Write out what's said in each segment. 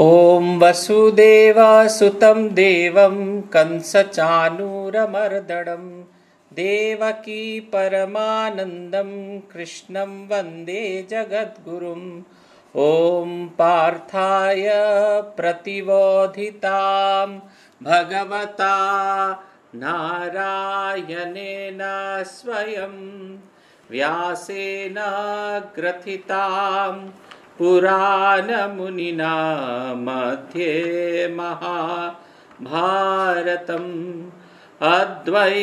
ॐ वसुदेवसुतं देवं कंसचानूरमर्दडं देवकी परमानन्दं कृष्णं वन्दे जगद्गुरुम् ॐ पार्थाय प्रतिबोधितां भगवता नारायणेन स्वयं व्यासेन ग्रथिताम् पुराणमुनिना मध्ये महाभारतम् अद्वैतामृतवर्षिणीं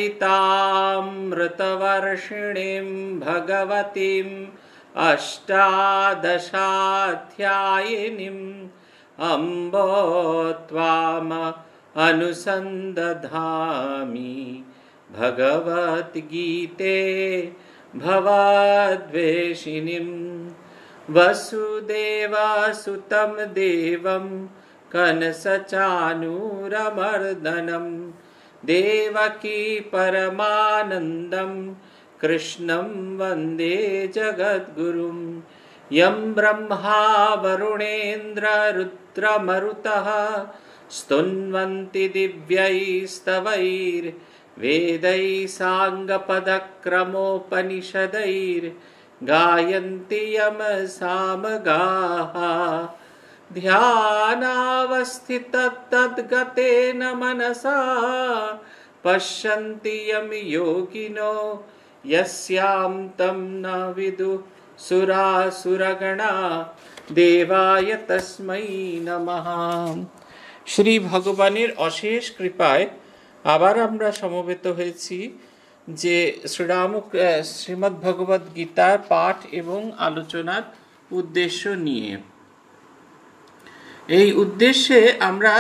भगवतीम् अष्टादशाध्यायिनीम् अम्बो त्वाम अनुसन्दधामि भगवद्गीते भवद्वेषिणीम् वसुदेवासुतं देवं कनसचानूरमर्दनं। देवकी परमानन्दं कृष्णं वन्दे जगद्गुरुं। यं ब्रह्मा वरुणेन्द्ररुद्रमरुतः स्तुन्वन्ति दिव्यैस्तवैर्वेदैः साङ्गपदक्रमोपनिषदैर् गायन्ति यमसामगाः ध्यानावस्थितद्गतेन मनसा पश्यन्ति यं योगिनो यस्यां तं न विदुः সুরাসুরগণা দেবায় তস্মৈ নমঃ শ্রী ভগবানের অশেষ কৃপায় আবার আমরা সমবেত হয়েছি যে শ্রীরাম শ্রীমদ্ ভগবদ গীতার পাঠ এবং আলোচনার উদ্দেশ্য নিয়ে। এই উদ্দেশ্যে আমরা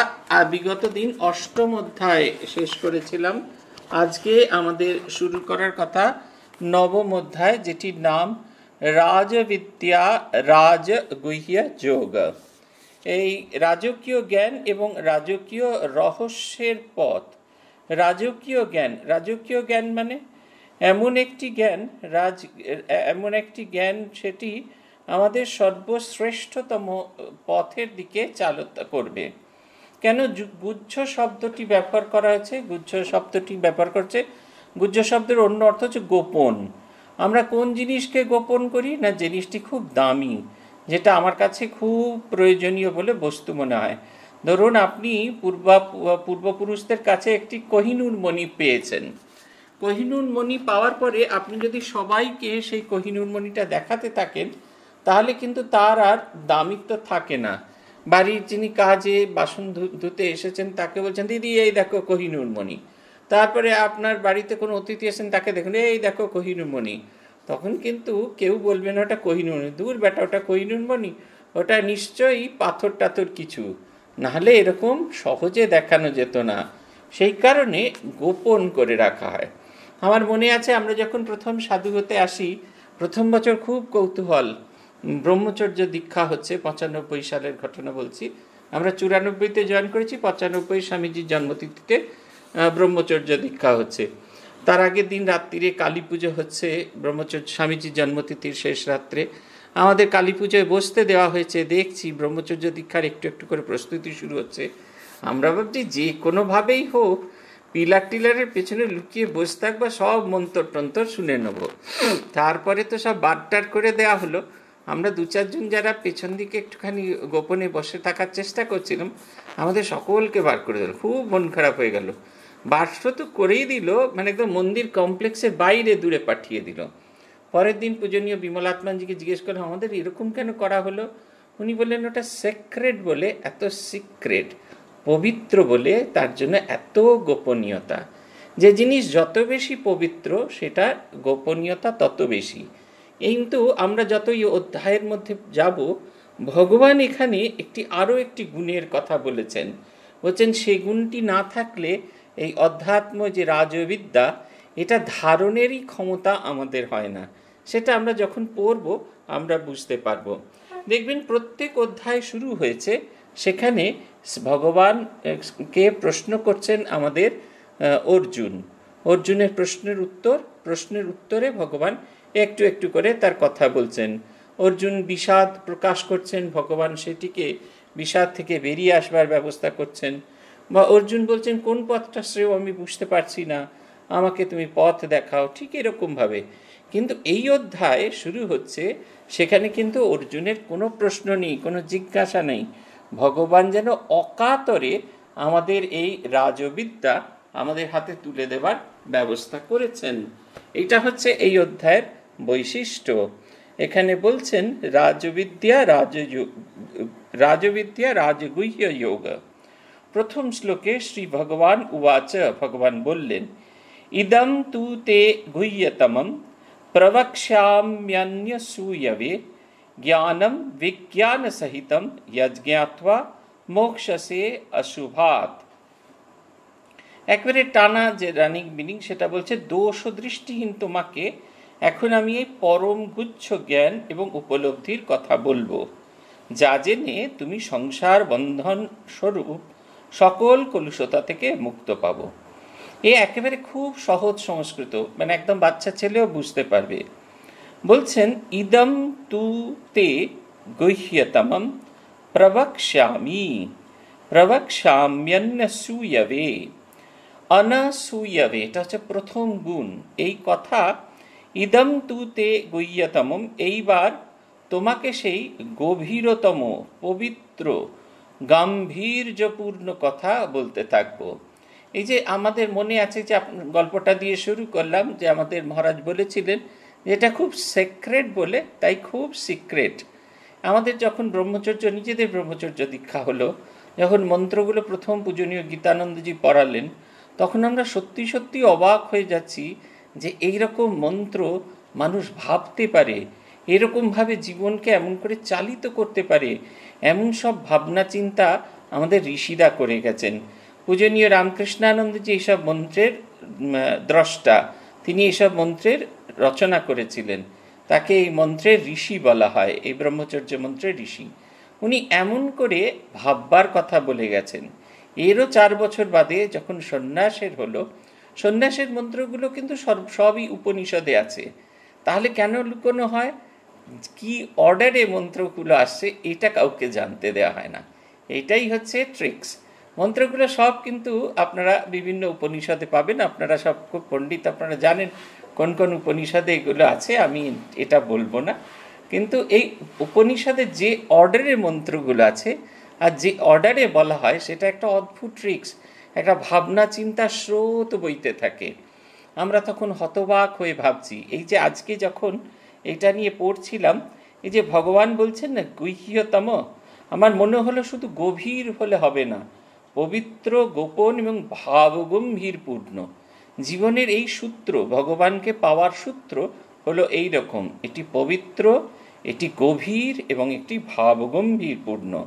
বিগত দিন অষ্টম অধ্যায় শেষ করেছিলাম। আজকে আমাদের শুরু করার কথা নবম অধ্যায়, যেটির নাম রাজবিদ্যা রাজগুহ্য যোগ। এই রাজকীয় জ্ঞান এবং রাজকীয় রহস্যের পথ রাজকীয় জ্ঞান। রাজকীয় জ্ঞান মানে এমন একটি জ্ঞান, রাজ, এমন একটি জ্ঞান সেটি আমাদের সর্বশ্রেষ্ঠতম পথের দিকে চালিত করবে। কেন গুজ্জ শব্দটি ব্যবহার করা হয়েছে? গুজ্জ শব্দটি ব্যবহার করছে। গুজ্জ শব্দের অন্য অর্থ হচ্ছে গোপন। আমরা কোন জিনিসকে গোপন করি? না, জিনিসটি খুব দামি, যেটা আমার কাছে খুব প্রয়োজনীয় বলে বস্তু মনে হয়। ধরুন আপনি পূর্বা পূর্বপুরুষদের কাছে একটি কহিনুর মণি পেয়েছেন। কহিনুর মণি পাওয়ার পরে আপনি যদি সবাইকে সেই কহিনুর মণিটা দেখাতে থাকেন, তাহলে কিন্তু তার আর দামিত্ব থাকে না। বাড়ির যিনি কাজে বাসন ধুতে এসেছেন, তাকে বলছেন, দিদি, এই দেখো কহিনুর মণি। তারপরে আপনার বাড়িতে কোনো অতিথি এসেছেন, তাকে দেখুন, এই দেখো কহিনুর মণি। তখন কিন্তু কেউ বলবে না, ওটা কহিনুর দূর বেটা, ওটা কহিনুর মণি। ওটা নিশ্চয়ই পাথর টাথর কিছু। নাহলে এরকম সহজে দেখানো যেত না। সেই কারণে গোপন করে রাখা হয়। আমার মনে আছে, আমরা যখন প্রথম সাধু হতে আসি, প্রথম বছর খুব কৌতূহল। ব্রহ্মচর্য দীক্ষা হচ্ছে, পঁচানব্বই সালের ঘটনা বলছি। আমরা চুরানব্বইতে জয়েন করেছি, পঁচানব্বই স্বামীজির জন্মতিথিতে ব্রহ্মচর্য দীক্ষা হচ্ছে। তার আগের দিন রাত্রিরে কালী পুজো হচ্ছে, ব্রহ্মচর্য স্বামীজির জন্মতিথির শেষ রাত্রে। আমাদের কালী পুজোয় বসতে দেওয়া হয়েছে। দেখছি ব্রহ্মচর্য দীক্ষার একটু একটু করে প্রস্তুতি শুরু হচ্ছে। আমরা ভাবছি যে কোনোভাবেই হোক, পিলার টিলারের পেছনে লুকিয়ে বসে থাকবা সব মন্তর টন্তর শুনে নেব। তারপরে তো সব বারটার করে দেওয়া হলো। আমরা দু চারজন যারা পেছন দিকে একটুখানি গোপনে বসে থাকার চেষ্টা করছিলাম, আমাদের সকলকে বার করে দিল। খুব মন খারাপ হয়ে গেল। বার্ষ তো করেই দিল মানে একদম মন্দির কমপ্লেক্সের বাইরে দূরে পাঠিয়ে দিল। পরের দিন পূজনীয় বিমল বিমলাত্মানজিকে জিজ্ঞেস করে আমাদের এরকম কেন করা হলো? উনি বললেন, ওটা সেক্রেট বলে, এত সিক্রেট পবিত্র বলে, তার জন্য এত গোপনীয়তা। যে জিনিস যত বেশি পবিত্র, সেটা গোপনীয়তা তত বেশি। কিন্তু আমরা যতই অধ্যায়ের মধ্যে যাব, ভগবান এখানে একটি আরও একটি গুণের কথা বলেছেন। বলছেন, সে গুণটি না থাকলে এই অধ্যাত্ম যে রাজবিদ্যা, এটা ধারণেরই ক্ষমতা আমাদের হয় না। সেটা আমরা যখন পড়ব, আমরা বুঝতে পারব। দেখবেন প্রত্যেক অধ্যায় শুরু হয়েছে, সেখানে ভগবান কে প্রশ্ন করছেন আমাদের অর্জুন। অর্জুনের প্রশ্নের উত্তর, প্রশ্নের উত্তরে ভগবান একটু একটু করে তার কথা বলছেন। অর্জুন বিষাদ প্রকাশ করছেন, ভগবান সেটিকে বিষাদ থেকে বেরিয়ে আসবার ব্যবস্থা করছেন। বা অর্জুন বলছেন, কোন পথটা শ্রেয়? আমি বুঝতে পারছি না। আমাকে তুমি পথ দেখাও। ঠিক এরকমভাবে। কিন্তু এই অধ্যায় শুরু হচ্ছে, সেখানে কিন্তু অর্জুনের কোনো প্রশ্ন নেই, কোনো জিজ্ঞাসা নেই। ভগবান যেন অকাতরে আমাদের এই রাজবিদ্যা আমাদের হাতে তুলে দেবার ব্যবস্থা করেছেন। এটা হচ্ছে এই অধ্যায়ের বৈশিষ্ট্য। এখানে বলছেন, রাজবিদ্যা রাজ রাজবিদ্যা রাজগুহ্য যোগ। প্রথম শ্লোকে শ্রী ভগবান উবাচ, ভগবান বললেন, ইদম তু তে গুহ্যতমম জ্ঞানম বিজ্ঞান সহিতম যজ্ঞাত্বা মোক্ষসে অশুভাত একবারে টানা যে রানিং মিনিং সেটা বলছে দোষ দৃষ্টিহীন তোমাকে এখন আমি এই পরম গুচ্ছ জ্ঞান এবং উপলব্ধির কথা বলব যা জেনে তুমি সংসার বন্ধন স্বরূপ সকল কলুষতা থেকে মুক্ত পাবো এ একেবারে খুব সহজ সংস্কৃত মানে একদম বাচ্চা ছেলেও বুঝতে পারবে। বলছেন, ইদম তু তে গহ্যতমম প্রবক্ষ্যামি প্রবক্ষ্যাম্যন্যসূয়বে অনসূয়বে। এটা হচ্ছে প্রথম গুণ। এই কথা, ইদম তু তে গহ্যতমম এইবার তোমাকে সেই গভীরতম, পবিত্র, গাম্ভীর্যপূর্ণ কথা বলতে থাকব। এই যে আমাদের মনে আছে যে গল্পটা দিয়ে শুরু করলাম, যে আমাদের মহারাজ বলেছিলেন এটা খুব সেক্রেট বলে, তাই খুব সিক্রেট আমাদের যখন ব্রহ্মচর্য, নিজেদের ব্রহ্মচর্য দীক্ষা হলো, যখন মন্ত্রগুলো প্রথম পূজনীয় গীতানন্দজি পড়ালেন, তখন আমরা সত্যি সত্যি অবাক হয়ে যাচ্ছি যে এই রকম মন্ত্র মানুষ ভাবতে পারে, এরকমভাবে জীবনকে এমন করে চালিত করতে পারে, এমন সব ভাবনা চিন্তা আমাদের ঋষিরা করে গেছেন। পূজনীয় রামকৃষ্ণানন্দজি এইসব মন্ত্রের দ্রষ্টা। তিনি এসব মন্ত্রের রচনা করেছিলেন। তাকে এই মন্ত্রের ঋষি বলা হয়, এই ব্রহ্মচর্য মন্ত্রের ঋষি। উনি এমন করে ভাববার কথা বলে গেছেন। এরও চার বছর বাদে যখন সন্ন্যাসের হলো, সন্ন্যাসের মন্ত্রগুলো কিন্তু সব সবই উপনিষদে আছে। তাহলে কেন লুকোনো হয়? কি অর্ডারে মন্ত্রগুলো আসছে, এটা কাউকে জানতে দেওয়া হয় না। এটাই হচ্ছে ট্রিক্স। মন্ত্রগুলো সব কিন্তু আপনারা বিভিন্ন উপনিষদে পাবেন। আপনারা সব খুব পণ্ডিত, আপনারা জানেন কোন কোন উপনিষদে এগুলো আছে, আমি এটা বলব না। কিন্তু এই উপনিষদে যে অর্ডারের মন্ত্রগুলো আছে, আর যে অর্ডারে বলা হয়, সেটা একটা অদ্ভুত ট্রিক্স একটা ভাবনা চিন্তা স্রোত বইতে থাকে। আমরা তখন হতবাক হয়ে ভাবছি, এই যে আজকে যখন এটা নিয়ে পড়ছিলাম, এই যে ভগবান বলছেন না, গুহ্যতম আমার মনে হলো শুধু গভীর হলে হবে না। পবিত্র, গোপন এবং ভাবগম্ভীরপূর্ণ জীবনের এই সূত্র, ভগবানকে পাওয়ার সূত্র হলো এই রকম এটি পবিত্র, এটি গভীর এবং একটি ভাবগম্ভীরপূর্ণ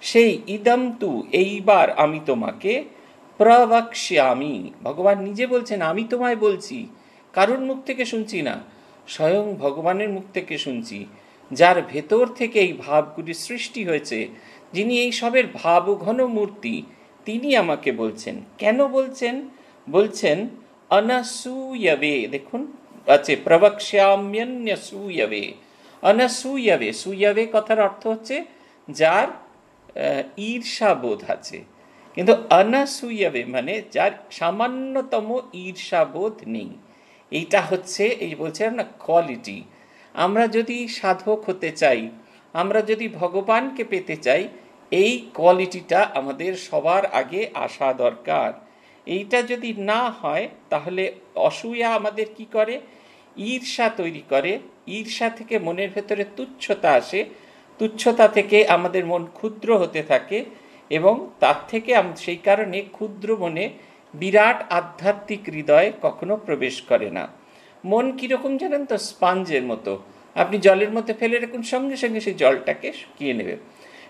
সেই ইদম তু, এইবার আমি তোমাকে প্রবাক্ষ্যামি। ভগবান নিজে বলছেন, আমি তোমায় বলছি। কারোর মুখ থেকে শুনছি না? স্বয়ং ভগবানের মুখ থেকে শুনছি। যার ভেতর থেকে এই ভাবগুলি সৃষ্টি হয়েছে, যিনি এই সবের ভাবঘন মূর্তি তিনি আমাকে বলছেন। কেন বলছেন? বলছেন, অনসূয়বে দেখুন, আছে, প্রবক্ষ্যাম্যন্যসূয়বে অনসূয়বে সুয়বে কথার অর্থ হচ্ছে যার ঈর্ষাবোধ আছে। কিন্তু অনসূয়বে মানে যার সামান্যতম ঈর্ষাবোধ নেই। এইটা হচ্ছে, এই বলছিলাম না কোয়ালিটি আমরা যদি সাধক হতে চাই, আমরা যদি ভগবানকে পেতে চাই এই কোয়ালিটিটা আমাদের সবার আগে আসা দরকার। এইটা যদি না হয়, তাহলে অসূয়া আমাদের কি করে? ঈর্ষা তৈরি করে। ঈর্ষা থেকে মনের ভেতরে তুচ্ছতা আসে। তুচ্ছতা থেকে আমাদের মন ক্ষুদ্র হতে থাকে এবং তার থেকে সেই কারণে ক্ষুদ্র মনে বিরাট আধ্যাত্মিক হৃদয় কখনো প্রবেশ করে না। মন কীরকম জানেন তো? স্পাঞ্জের মতো। আপনি জলের মধ্যে ফেলে রাখুন, সঙ্গে সঙ্গে সেই জলটাকে শুকিয়ে নেবে।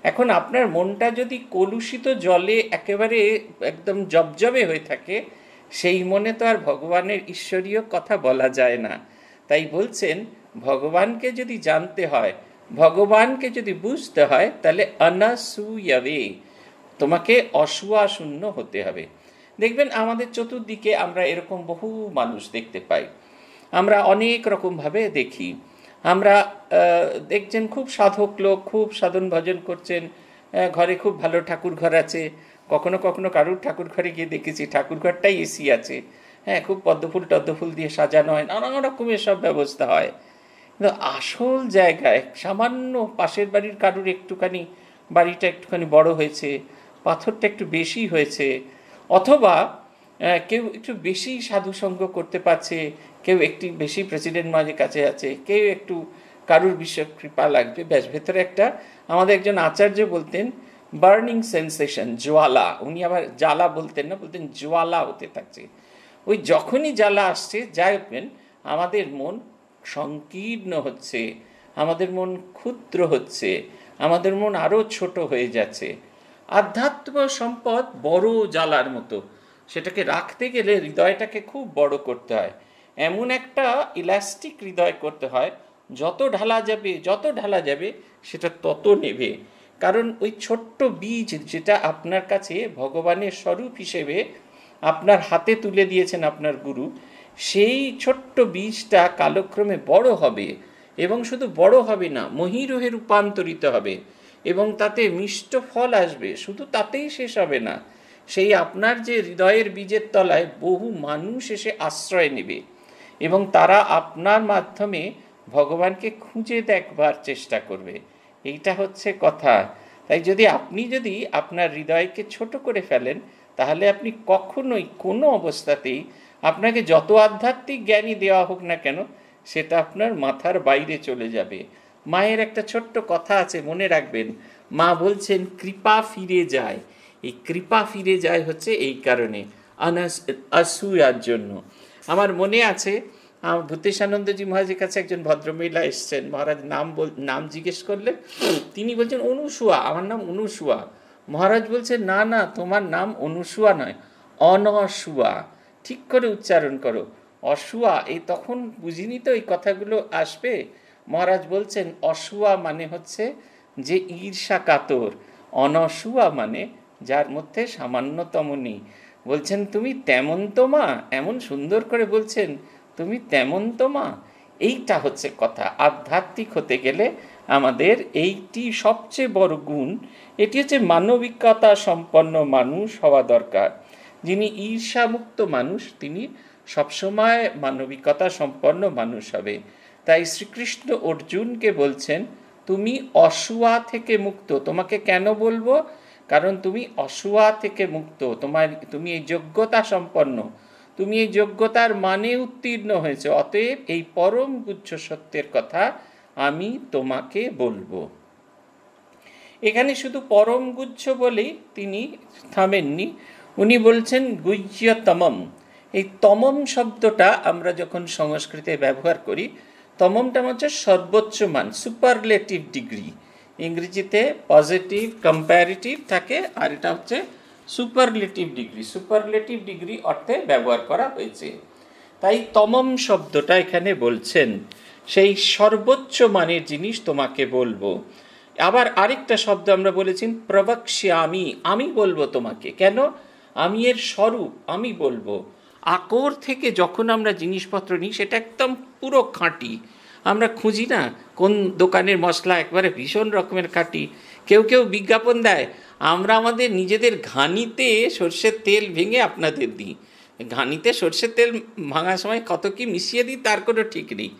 এখন আপনার মনটা যদি কলুষিত জলে একেবারে একদম জবজবে হয়ে থাকে, সেই মনে তো আর ভগবানের ঈশ্বরীয় কথা বলা যায় না। তাই বলছেন, ভগবানকে যদি জানতে হয়, ভগবানকে যদি বুঝতে হয়, তাহলে অনাসুয়াবে, তোমাকে অসুয়া শূন্য হতে হবে। দেখবেন আমাদের চতুর্দিকে আমরা এরকম বহু মানুষ দেখতে পাই। আমরা অনেক রকমভাবে দেখি। আমরা দেখছেন খুব সাধক লোক, খুব সাধন ভজন করছেন ঘরে খুব ভালো ঠাকুর ঘর আছে। কখনো কখনো কারুর ঠাকুর ঘরে গিয়ে দেখেছি, ঠাকুর ঘরটাই এসি আছে। হ্যাঁ খুব পদ্মফুল টদ্মফুল দিয়ে সাজানো হয় নানা রকমের সব ব্যবস্থা হয়। কিন্তু আসল জায়গায়, সামান্য পাশের বাড়ির কারুর একটুখানি, বাড়িটা একটুখানি বড় হয়েছে, পাথরটা একটু বেশি হয়েছে, অথবা কেউ একটু বেশি সাধুসঙ্গ করতে পারছে, কেউ একটি বেশি প্রেসিডেন্ট মাঝে কাছে আছে, কেউ একটু কারুর বিশ্ব কৃপা লাগবে। ব্যাস, ভেতরে একটা, আমাদের একজন আচার্য বলতেন বার্নিং সেন্সেশন জোয়ালা উনি আবার জ্বালা বলতেন না, বলতেন জোয়ালা হতে থাকছে। ওই যখনই জ্বালা আসছে, যাই হোকেন আমাদের মন সংকীর্ণ হচ্ছে, আমাদের মন ক্ষুদ্র হচ্ছে, আমাদের মন আরও ছোট হয়ে যাচ্ছে। আধ্যাত্ম সম্পদ বড় জ্বালার মতো। সেটাকে রাখতে গেলে হৃদয়টাকে খুব বড় করতে হয়। এমন একটা ইলাস্টিক হৃদয় করতে হয়, যত ঢালা যাবে, যত ঢালা যাবে, সেটা তত নেবে। কারণ ওই ছোট্ট বীজ যেটা আপনার কাছে ভগবানের স্বরূপ হিসেবে আপনার হাতে তুলে দিয়েছেন আপনার গুরু, সেই ছোট্ট বীজটা কালক্রমে বড় হবে এবং শুধু বড় হবে না, মহিরোহে রূপান্তরিত হবে এবং তাতে মিষ্ট ফল আসবে, শুধু তাতেই শেষ হবে না। সেই আপনার যে হৃদয়ের বীজের তলায় বহু মানুষ এসে আশ্রয় নেবে এবং তারা আপনার মাধ্যমে ভগবানকে খুঁজে দেখবার চেষ্টা করবে। এইটা হচ্ছে কথা। তাই যদি আপনি যদি আপনার হৃদয়কে ছোট করে ফেলেন, তাহলে আপনি কখনোই কোনো অবস্থাতেই আপনাকে যত আধ্যাত্মিক জ্ঞানই দেওয়া হোক না কেন, সেটা আপনার মাথার বাইরে চলে যাবে। মায়ের একটা ছোট্ট কথা আছে, মনে রাখবেন। মা বলছেন, কৃপা ফিরে যায়। এই কৃপা ফিরে যায় হচ্ছে এই কারণে, আনাস আসুয়ার জন্য। আমার মনে আছে ভূতেশানন্দজি মহারাজের কাছে একজন ভদ্রমহিলা এসছেন। মহারাজ নাম বল, নাম জিজ্ঞেস করলে তিনি বলছেন অনুসুয়া, আমার নাম অনুসুয়া। মহারাজ বলছে না না, তোমার নাম অনুসুয়া নয়, অনসুয়া। ঠিক করে উচ্চারণ করো। অসুয়া, এই তখন বুঝিনি তো এই কথাগুলো আসবে? মহারাজ বলছেন, অসুয়া মানে হচ্ছে যে ঈর্ষা কাতর অনসুয়া মানে যার মধ্যে সামান্যতম নেই। বলছেন, তুমি তেমন তো মা? এমন সুন্দর করে বলছেন, তুমি তেমন তো মা? এইটা হচ্ছে কথা। আধ্যাত্মিক হতে গেলে আমাদের এইটি সবচেয়ে বড় গুণ, এটি হচ্ছে মানবিকতা সম্পন্ন মানুষ হওয়া দরকার। যিনি ঈর্ষামুক্ত মানুষ, তিনি সবসময় মানবিকতা সম্পন্ন মানুষ হবে। তাই শ্রীকৃষ্ণ অর্জুনকে বলছেন, তুমি অসুয়া থেকে মুক্ত। তোমাকে কেন বলব? কারণ তুমি অসুয়া থেকে মুক্ত, তোমার, তুমি এই যোগ্যতা সম্পন্ন। তুমি এই যোগ্যতার মানে উত্তীর্ণ হয়েছে, অতএব এই পরম গুচ্ছ সত্যের কথা আমি তোমাকে বলব। এখানে শুধু পরম গুচ্ছ বলেই তিনি থামেননি। উনি বলছেন গুহ্যতমম। এই তমম শব্দটা আমরা যখন সংস্কৃতে ব্যবহার করি, তমমটা হচ্ছে সর্বোচ্চ মান সুপারলেটিভ ডিগ্রি ইংরেজিতে পজিটিভ কম্প্যারিটিভ থাকে, আর এটা হচ্ছে সুপারলেটিভ ডিগ্রি সুপারলেটিভ ডিগ্রি অর্থে ব্যবহার করা হয়েছে। তাই তমম শব্দটা এখানে বলছেন, সেই সর্বোচ্চ মানের জিনিস তোমাকে বলব। আবার আরেকটা শব্দ আমরা বলেছি, প্রবক্ষ্যামি, আমি বলব তোমাকে। কেন? আমি এর স্বরূপ, আমি বলব। আকর থেকে যখন আমরা জিনিসপত্র নিই, সেটা একদম পুরো খাঁটি। আমরা খুঁজি না। কোন দোকানের মশলা একবারে ভীষণ রকমের খাঁটি। কেউ কেউ বিজ্ঞাপন দেয়, আমরা আমাদের নিজেদের ঘানিতে সর্ষের তেল ভেঙে আপনাদের দিই। ঘানিতে সর্ষের তেল ভাঙার সময় কত কি মিশিয়ে দিই, তার কোনো ঠিক নেই।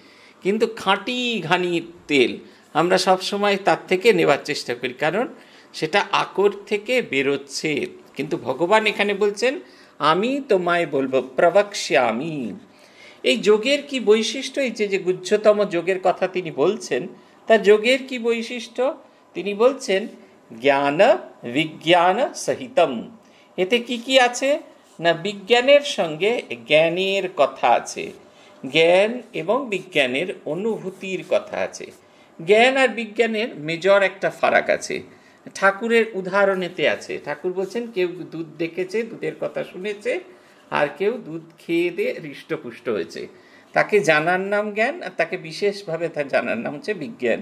কিন্তু খাঁটি ঘানির তেল আমরা সব সময় তার থেকে নেবার চেষ্টা করি। কারণ সেটা আকর থেকে বেরোচ্ছে। কিন্তু ভগবান এখানে বলছেন, আমি তোমায় বলব, প্রবক্ষ্যামি। এই যোগের কি বৈশিষ্ট্য? এই যে যে গুচ্ছতম যোগের কথা তিনি বলছেন, তা যোগের কি বৈশিষ্ট্য? তিনি বলছেন, জ্ঞান বিজ্ঞান সহিতম। এতে কি কি আছে? না, বিজ্ঞানের সঙ্গে জ্ঞানের কথা আছে। জ্ঞান এবং বিজ্ঞানের অনুভূতির কথা আছে। জ্ঞান আর বিজ্ঞানের মেজর একটা ফারাক আছে। ঠাকুরের উদাহরণেতে আছে। ঠাকুর বলছেন, কেউ দুধ দেখেছে, দুধের কথা শুনেছে আর কেউ দুধ খেয়ে দিয়ে হৃষ্টপুষ্ট হয়েছে। তাকে জানার নাম জ্ঞান, আর তাকে বিশেষভাবে তার জানার নাম হচ্ছে বিজ্ঞান।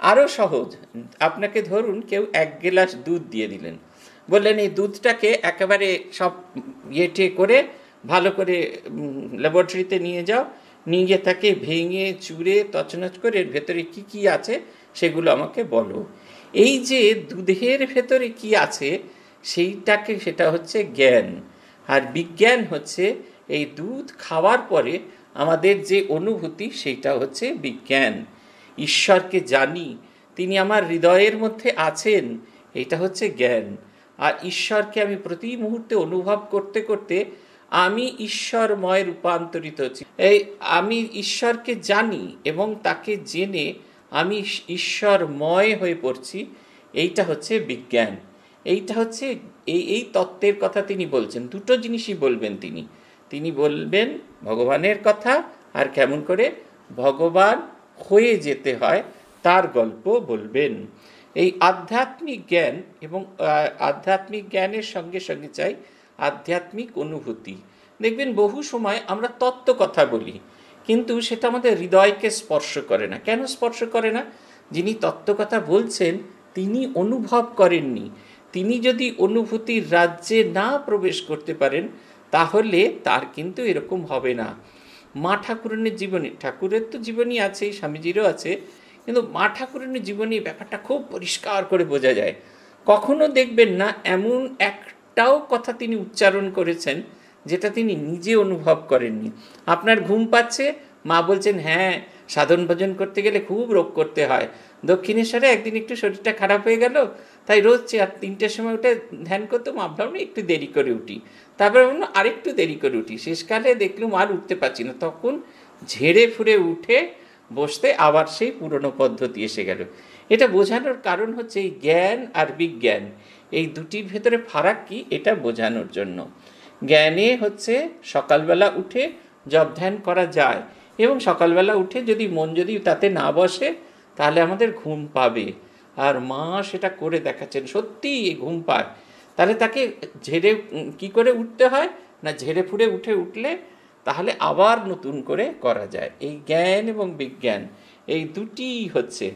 আরও সহজ, আপনাকে ধরুন কেউ এক গেলাস দুধ দিয়ে দিলেন। বললেন, এই দুধটাকে একেবারে সব ইয়েটে করে, ভালো করে ল্যাবরেটরিতে নিয়ে যাও। নিয়ে তাকে ভেঙে, চুড়ে, তছনছ করে এর ভেতরে কি কি আছে সেগুলো আমাকে বলো। এই যে দুধের ভেতরে কি আছে, সেইটাকে সেটা হচ্ছে জ্ঞান। আর বিজ্ঞান হচ্ছে এই দুধ খাওয়ার পরে আমাদের যে অনুভূতি, সেইটা হচ্ছে বিজ্ঞান। ঈশ্বরকে জানি, তিনি আমার হৃদয়ের মধ্যে আছেন, এটা হচ্ছে জ্ঞান। আর ঈশ্বরকে আমি প্রতি মুহূর্তে অনুভব করতে করতে আমি ঈশ্বরময় রূপান্তরিত হচ্ছি। এই আমি ঈশ্বরকে জানি এবং তাকে জেনে আমি ঈশ্বরময় হয়ে পড়ছি, এইটা হচ্ছে বিজ্ঞান। এইটা হচ্ছে এই এই তত্ত্বের কথা তিনি বলছেন, দুটো জিনিসই বলবেন তিনি। তিনি বলবেন, ভগবানের কথা, আর কেমন করে? ভগবান হয়ে যেতে হয়, তার গল্প বলবেন। এই আধ্যাত্মিক জ্ঞান এবং আধ্যাত্মিক জ্ঞানের সঙ্গে সঙ্গে চাই, আধ্যাত্মিক অনুভূতি। দেখবেন, বহু সময় আমরা তত্ত্ব কথা বলি, কিন্তু সেটা আমাদের হৃদয়কে স্পর্শ করে না। কেন স্পর্শ করে না? যিনি তত্ত্ব কথা বলছেন, তিনি অনুভব করেননি। তিনি যদি অনুভূতির রাজ্যে না প্রবেশ করতে পারেন, তাহলে তার কিন্তু এরকম হবে না। মা ঠাকুরনের জীবনী, ঠাকুরের তো জীবনী আছে, স্বামীজিরও আছে, কিন্তু মা ঠাকুরনের জীবনী ব্যাপারটা খুব পরিষ্কার করে বোঝা যায়। কখনো দেখবেন না, এমন একটাও কথা তিনি উচ্চারণ করেছেন, যেটা তিনি নিজে অনুভব করেননি। আপনার ঘুম পাচ্ছে, মা বলছেন হ্যাঁ সাধন ভজন করতে গেলে খুব রোগ করতে হয়। দক্ষিণেশ্বরে একদিন একটু শরীরটা খারাপ হয়ে গেল, তাই রোজ আর তিনটের সময় উঠে ধ্যান করতাম ভাবলাম একটু দেরি করে উঠি। তারপরে বললাম, আরেকটু দেরি করে উঠি। শেষকালে দেখলুম আর উঠতে পারছি না। তখন ঝেড়ে ফুরে উঠে বসতে আবার সেই পুরনো পদ্ধতি এসে গেল। এটা বোঝানোর কারণ হচ্ছে এই জ্ঞান আর বিজ্ঞান। এই দুটির ভেতরে ফারাক কি, এটা বোঝানোর জন্য। জ্ঞানে হচ্ছে সকালবেলা উঠে জব ধ্যান করা যায় এবং সকালবেলা উঠে যদি মন যদি তাতে না বসে তাহলে আমাদের ঘুম পাবে। আর মা সেটা করে দেখাচ্ছেন সত্যি ঘুম পায়। তাহলে তাকে ঝেড়ে কি করে উঠতে হয়? না ঝেড়ে ফুড়ে উঠে উঠলে তাহলে আবার নতুন করে করা যায়। এই জ্ঞান এবং বিজ্ঞান, এই দুটি হচ্ছে।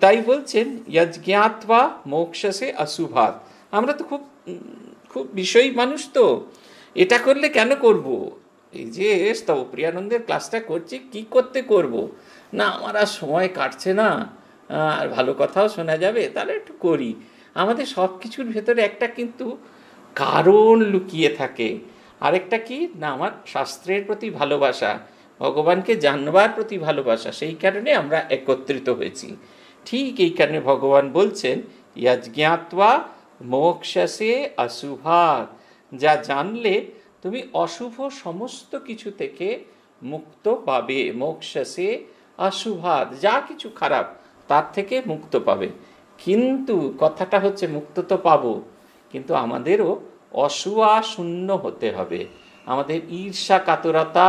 তাই বলছেন যজ্ঞাত্বা মোক্ষসে অশুভাত। আমরা তো খুব খুব বিষয়ী মানুষ তো। এটা করলে কেন করব? এই যে স্তব প্রিয়ানন্দের ক্লাসটা করছি, কি করতে করব? না, আমার আর সময় কাটছে না। আর ভালো কথাও শোনা যাবে, তাহলে একটু করি। আমাদের সব কিছুর ভেতরে একটা কিন্তু কারণ লুকিয়ে থাকে। আরেকটা কি? না, আমার শাস্ত্রের প্রতি ভালোবাসা, ভগবানকে জানবার প্রতি ভালোবাসা, সেই কারণে আমরা একত্রিত হয়েছি। ঠিক এই কারণে ভগবান বলছেন ইয়াজ্ঞাত্বা মোক্ষসে অশুভাগ যা জানলে তুমি অশুভ সমস্ত কিছু থেকে মুক্ত পাবে। মোক্ষসে অশুভাত যা কিছু খারাপ তার থেকে মুক্ত পাবে। কিন্তু কথাটা হচ্ছে মুক্ত তো পাবো, কিন্তু আমাদেরও অসুয়া শূন্য হতে হবে। আমাদের ঈর্ষা কাতরতা,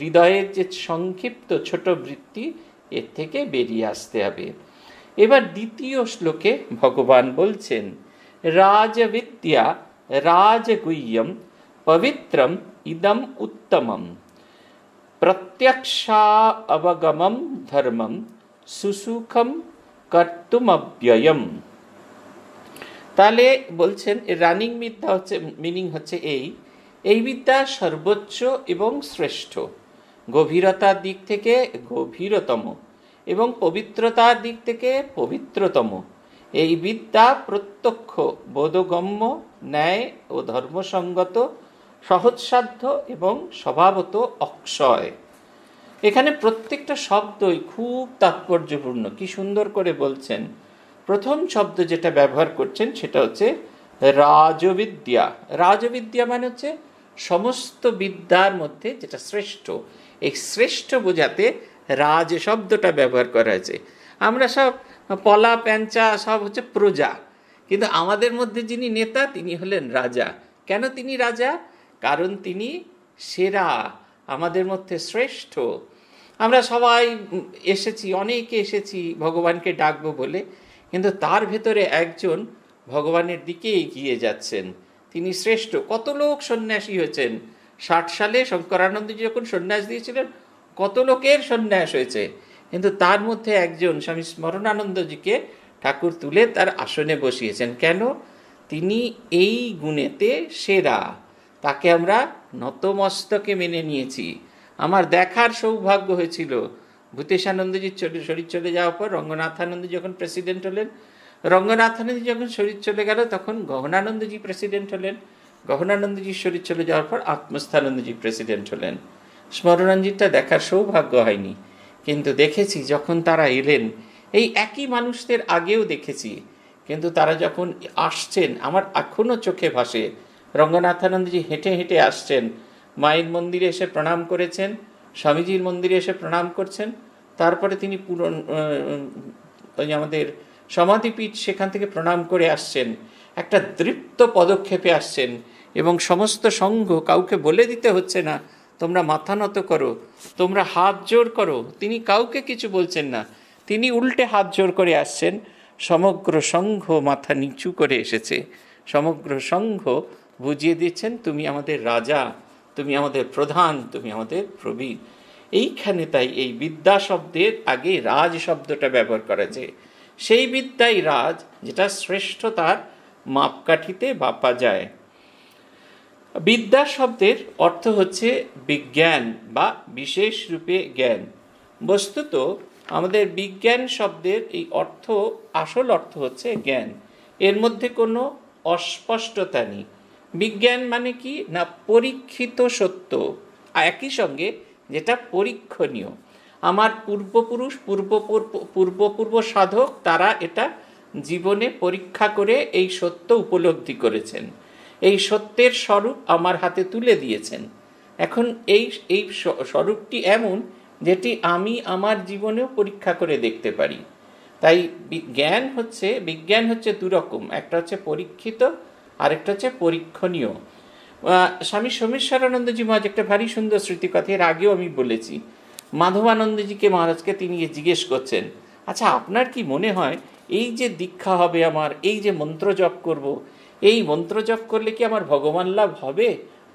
হৃদয়ের যে সংক্ষিপ্ত ছোট বৃত্তি, এর থেকে বেরিয়ে আসতে হবে। এবার দ্বিতীয় শ্লোকে ভগবান বলছেন, রাজবিদ্যা রাজগুহ্যম পবিত্রম ইদম উত্তমম। প্রত্যক্ষা অবগমম ধর্মম সুসুখম কর্তুমব্যয়ম তাহলে বলছেন রানিং বিদ্যা হচ্ছে মিনিং হচ্ছে এই। এই বিদ্যা সর্বোচ্চ এবং শ্রেষ্ঠ। গভীরতার দিক থেকে গভীরতম এবং পবিত্রতার দিক থেকে পবিত্রতম। এই বিদ্যা প্রত্যক্ষ, বোধগম্য, ন্যায় ও ধর্মসঙ্গত, সহজসাধ্য এবং স্বভাবত অক্ষয়। এখানে প্রত্যেকটা শব্দই খুব তাৎপর্যপূর্ণ। কি সুন্দর করে বলছেন। প্রথম শব্দ যেটা ব্যবহার করছেন সেটা হচ্ছে রাজবিদ্যা। রাজবিদ্যা মানে হচ্ছে সমস্ত বিদ্যার মধ্যে যেটা শ্রেষ্ঠ। এই শ্রেষ্ঠ বোঝাতে রাজ শব্দটা ব্যবহার করা হয়েছে। আমরা সব পলা, প্যাঞ্চা সব হচ্ছে প্রজা। কিন্তু আমাদের মধ্যে যিনি নেতা, তিনি হলেন রাজা। কেন তিনি রাজা? কারণ তিনি সেরা, আমাদের মধ্যে শ্রেষ্ঠ। আমরা সবাই এসেছি, অনেকে এসেছি ভগবানকে ডাকবো বলে, কিন্তু তার ভেতরে একজন ভগবানের দিকে এগিয়ে যাচ্ছেন। তিনি শ্রেষ্ঠ। কত লোক সন্ন্যাসী হয়েছেন? ষাট সালে শঙ্করানন্দজি যখন সন্ন্যাস দিয়েছিলেন, কত লোকের সন্ন্যাস হয়েছে? কিন্তু তার মধ্যে একজন স্বামী স্মরণানন্দজিকে ঠাকুর তুলে তার আসনে বসিয়েছেন। কেন? তিনি এই গুণেতে সেরা। তাকে আমরা নতমস্তকে মেনে নিয়েছি। আমার দেখার সৌভাগ্য হয়েছিল। ভূতেশানন্দজির শরীর চলে যাওয়ার পর রঙ্গনাথানন্দজি যখন প্রেসিডেন্ট হলেন, রঙ্গনাথানন্দজি যখন শরীর চলে গেল, তখন গহনানন্দজি প্রেসিডেন্ট হলেন। গহনানন্দজির শরীর চলে যাওয়ার পর আত্মস্থানন্দজি প্রেসিডেন্ট হলেন। স্মরণাঞ্জিতটা দেখার সৌভাগ্য হয়নি। কিন্তু দেখেছি যখন তারা এলেন, এই একই মানুষদের আগেও দেখেছি। কিন্তু তারা যখন আসছেন, আমার এখনও চোখে ভাসে। রঙ্গনাথানন্দজি হেঁটে হেঁটে আসছেন। মায়ের মন্দিরে এসে প্রণাম করেছেন, স্বামীজির মন্দিরে এসে প্রণাম করছেন, তারপরে তিনি পুরো ওই আমাদের সমাধিপীঠ সেখান থেকে প্রণাম করে আসছেন। একটা দৃপ্ত পদক্ষেপে আসছেন এবং সমস্ত সংঘ কাউকে বলে দিতে হচ্ছে না, তোমরা মাথা নত করো, তোমরা হাত জোর করো, তিনি কাউকে কিছু বলছেন না। তিনি উল্টে হাত জোর করে আসছেন, সমগ্র সংঘ মাথা নিচু করে এসেছে। সমগ্র সংঘ বুঝিয়ে দিচ্ছেন, তুমি আমাদের রাজা। তুমি আমাদের প্রধান, তুমি আমাদের প্রবীণ। এইখানে তাই এই বিদ্যা শব্দের আগে রাজ শব্দটা ব্যবহার করেছে সেই বিদ্যাই রাজ, যেটা শ্রেষ্ঠতার মাপকাঠিতে বাপা যায়। বিদ্যা শব্দের অর্থ হচ্ছে বিজ্ঞান বা বিশেষ রূপে জ্ঞান। বস্তুত আমাদের বিজ্ঞান শব্দের এই অর্থ, আসল অর্থ হচ্ছে জ্ঞান। এর মধ্যে কোনো অস্পষ্টতা নেই। বিজ্ঞান মানে কি না পরীক্ষিত সত্য? একই সঙ্গে যেটা পরীক্ষণীয়। আমার পূর্বপুরুষ পূর্ব পূর্বপূর্ব সাধক, তারা এটা জীবনে পরীক্ষা করে এই সত্য উপলব্ধি করেছেন। এই সত্যের স্বরূপ আমার হাতে তুলে দিয়েছেন। এখন এই এই স্বরূপটি এমন যেটি আমি আমার জীবনেও পরীক্ষা করে দেখতে পারি। তাই জ্ঞান হচ্ছে, বিজ্ঞান হচ্ছে দুরকম। একটা হচ্ছে পরীক্ষিত আরেকটা হচ্ছে পরীক্ষণীয়। স্বামী সোমেশ্বরানন্দজি মহারাজ, একটা ভারী সুন্দর স্মৃতিকথা, এর আগেও আমি বলেছি। মাধবানন্দজিকে মহারাজকে তিনি জিজ্ঞেস করছেন আচ্ছা আপনার কি মনে হয়, এই যে দীক্ষা হবে আমার, এই যে মন্ত্র জপ করব, এই মন্ত্র জপ করলে কি আমার ভগবান লাভ হবে?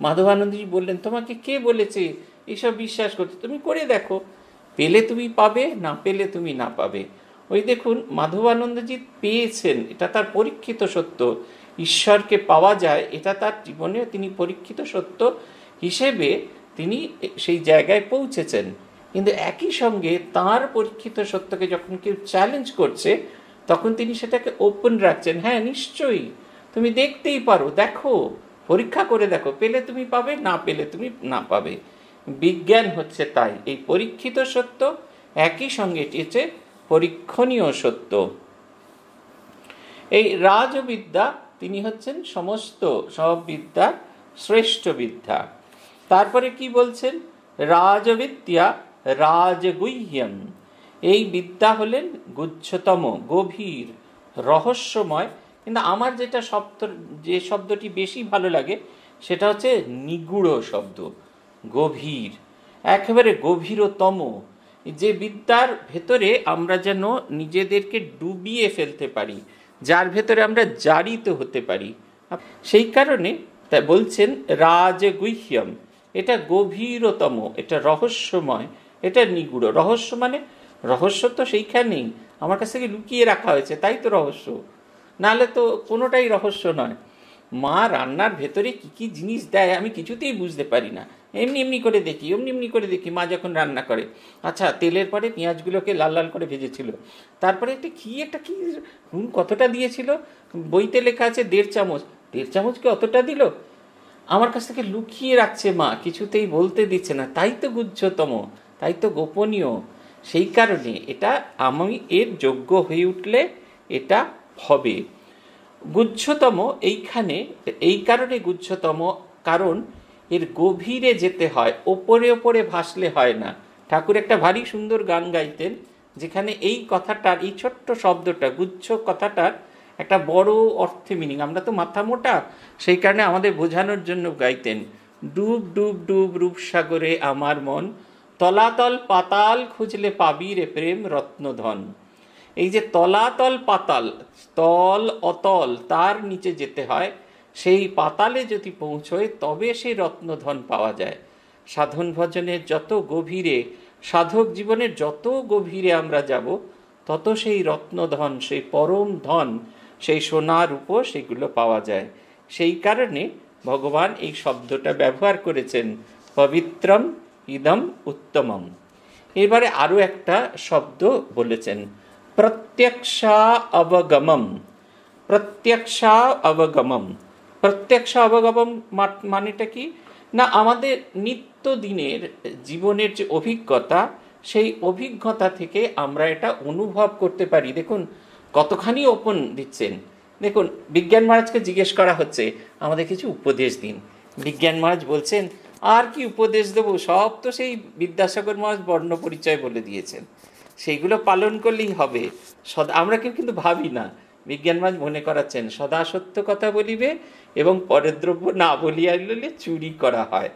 মাধবানন্দজি বললেন, তোমাকে কে বলেছে এইসব বিশ্বাস করতে? তুমি করে দেখো, পেলে তুমি পাবে, না পেলে তুমি না পাবে। ওই দেখুন, মাধবানন্দজি পেয়েছেন, এটা তার পরীক্ষিত সত্য। ঈশ্বরকে পাওয়া যায়, এটা তার জীবনে তিনি পরীক্ষিত সত্য হিসেবে তিনি সেই জায়গায় পৌঁছেছেন। কিন্তু একই সঙ্গে তার পরীক্ষিত সত্যকে যখন কেউ চ্যালেঞ্জ করছে, তখন তিনি সেটাকে ওপেন রাখছেন। হ্যাঁ নিশ্চয়ই। তুমি দেখতেই পারো, দেখো, পরীক্ষা করে দেখো, পেলে তুমি পাবে, না পেলে তুমি না পাবে। বিজ্ঞান হচ্ছে তাই, এই পরীক্ষিত সত্য একই সঙ্গে এটি পরীক্ষণীয় সত্য। এই রাজবিদ্যা তিনি হচ্ছেন সমস্ত সব বিদ্যার শ্রেষ্ঠ বিদ্যা। তারপরে কি বলছেন? রাজবিদ্যা রাজগুহ্যম। এই বিদ্যা হলেন গুচ্ছতম, গভীর, রহস্যময়। কিন্তু আমার যেটা শব্দ যে শব্দটি বেশি ভালো লাগে, সেটা হচ্ছে নিগুড় শব্দ, গভীর। একেবারে গভীরতম। যে বিদ্যার ভেতরে আমরা যেন নিজেদেরকে ডুবিয়ে ফেলতে পারি যার ভেতরে আমরা জারিত হতে পারি। সেই কারণে তা বলছেন রাজগুহ্যম। এটা গভীরতম, এটা রহস্যময়, এটা নিগুড়। রহস্য মানে রহস্য তো সেইখানেই। আমার কাছ থেকে লুকিয়ে রাখা হয়েছে, তাই তো রহস্য। নাহলে তো কোনোটাই রহস্য নয়। মা রান্নার ভেতরে কি কি জিনিস দেয় আমি কিছুতেই বুঝতে পারি না। এমনি এমনি করে দেখি, এমনি এমনি করে দেখি, মা যখন রান্না করে। আচ্ছা তেলের পরে পেঁয়াজগুলোকে লাল লাল করে ভেজেছিল। তারপরে একটা কী একটা কী নুন কতটা দিয়েছিল? বইতে লেখা আছে দেড় চামচ। দেড় চামচকে অতটা দিল? আমার কাছ থেকে লুকিয়ে রাখছে মা, কিছুতেই বলতে দিচ্ছে না। তাই তো গুজ্জতম তাই তো গোপনীয়। সেই কারণে এটা আমি এর যোগ্য হয়ে উঠলে এটা হবে। গুচ্ছতম এইখানে, এই কারণে গুচ্ছতম কারণ এর গভীরে যেতে হয়, ওপরে ওপরে ভাসলে হয় না। ঠাকুর একটা ভারী সুন্দর গান গাইতেন, যেখানে এই কথাটার, এই ছোট্ট শব্দটা, গুচ্ছ কথাটার একটা বড় অর্থে মিনিং আমরা তো মাথা মোটা, সেই কারণে আমাদের বোঝানোর জন্য গাইতেন, ডুব ডুব ডুব রূপসাগরে আমার মন, তলাতল পাতাল খুঁজলে পাবি রে প্রেম রত্নধন। এই যে তলাতল পাতাল, তল অতল, তার নিচে যেতে হয় সেই পাতালে যদি পৌঁছয়, তবে সেই রত্নধন পাওয়া যায়। সাধন ভজনের যত গভীরে, সাধক জীবনের যত গভীরে আমরা যাব, তত সেই রত্নধন, সেই পরম ধন, সেই সোনার উপর সেগুলো পাওয়া যায়। সেই কারণে ভগবান এই শব্দটা ব্যবহার করেছেন, পবিত্রম ইদম উত্তমম। এবারে আরও একটা শব্দ বলেছেন, প্রত্যক্ষা অবগমম। প্রত্যক্ষা অবগমম। প্রত্যক্ষা অবগমম মানেটা কি? না, আমাদের নিত্য দিনের জীবনের যে অভিজ্ঞতা, সেই অভিজ্ঞতা থেকে আমরা এটা অনুভব করতে পারি। দেখুন, কতখানি ওপেন দিচ্ছেন। দেখুন, বিজ্ঞান মহারাজকে জিজ্ঞেস করা হচ্ছে, আমাদের কিছু উপদেশ দিন। বিজ্ঞান মহারাজ বলছেন, আর কি উপদেশ দেবো? সব তো সেই বিদ্যাসাগর মহারাজ বর্ণ পরিচয় বলে দিয়েছেন। সেইগুলো পালন করলেই হবে। সদা আমরা কেউ কিন্তু ভাবি না। বিজ্ঞান মহারাজ মনে করাচ্ছেন, সদা সত্য কথা বলিবে এবং পরের দ্রব্য না বলিয়া লইলে চুরি করা হয়।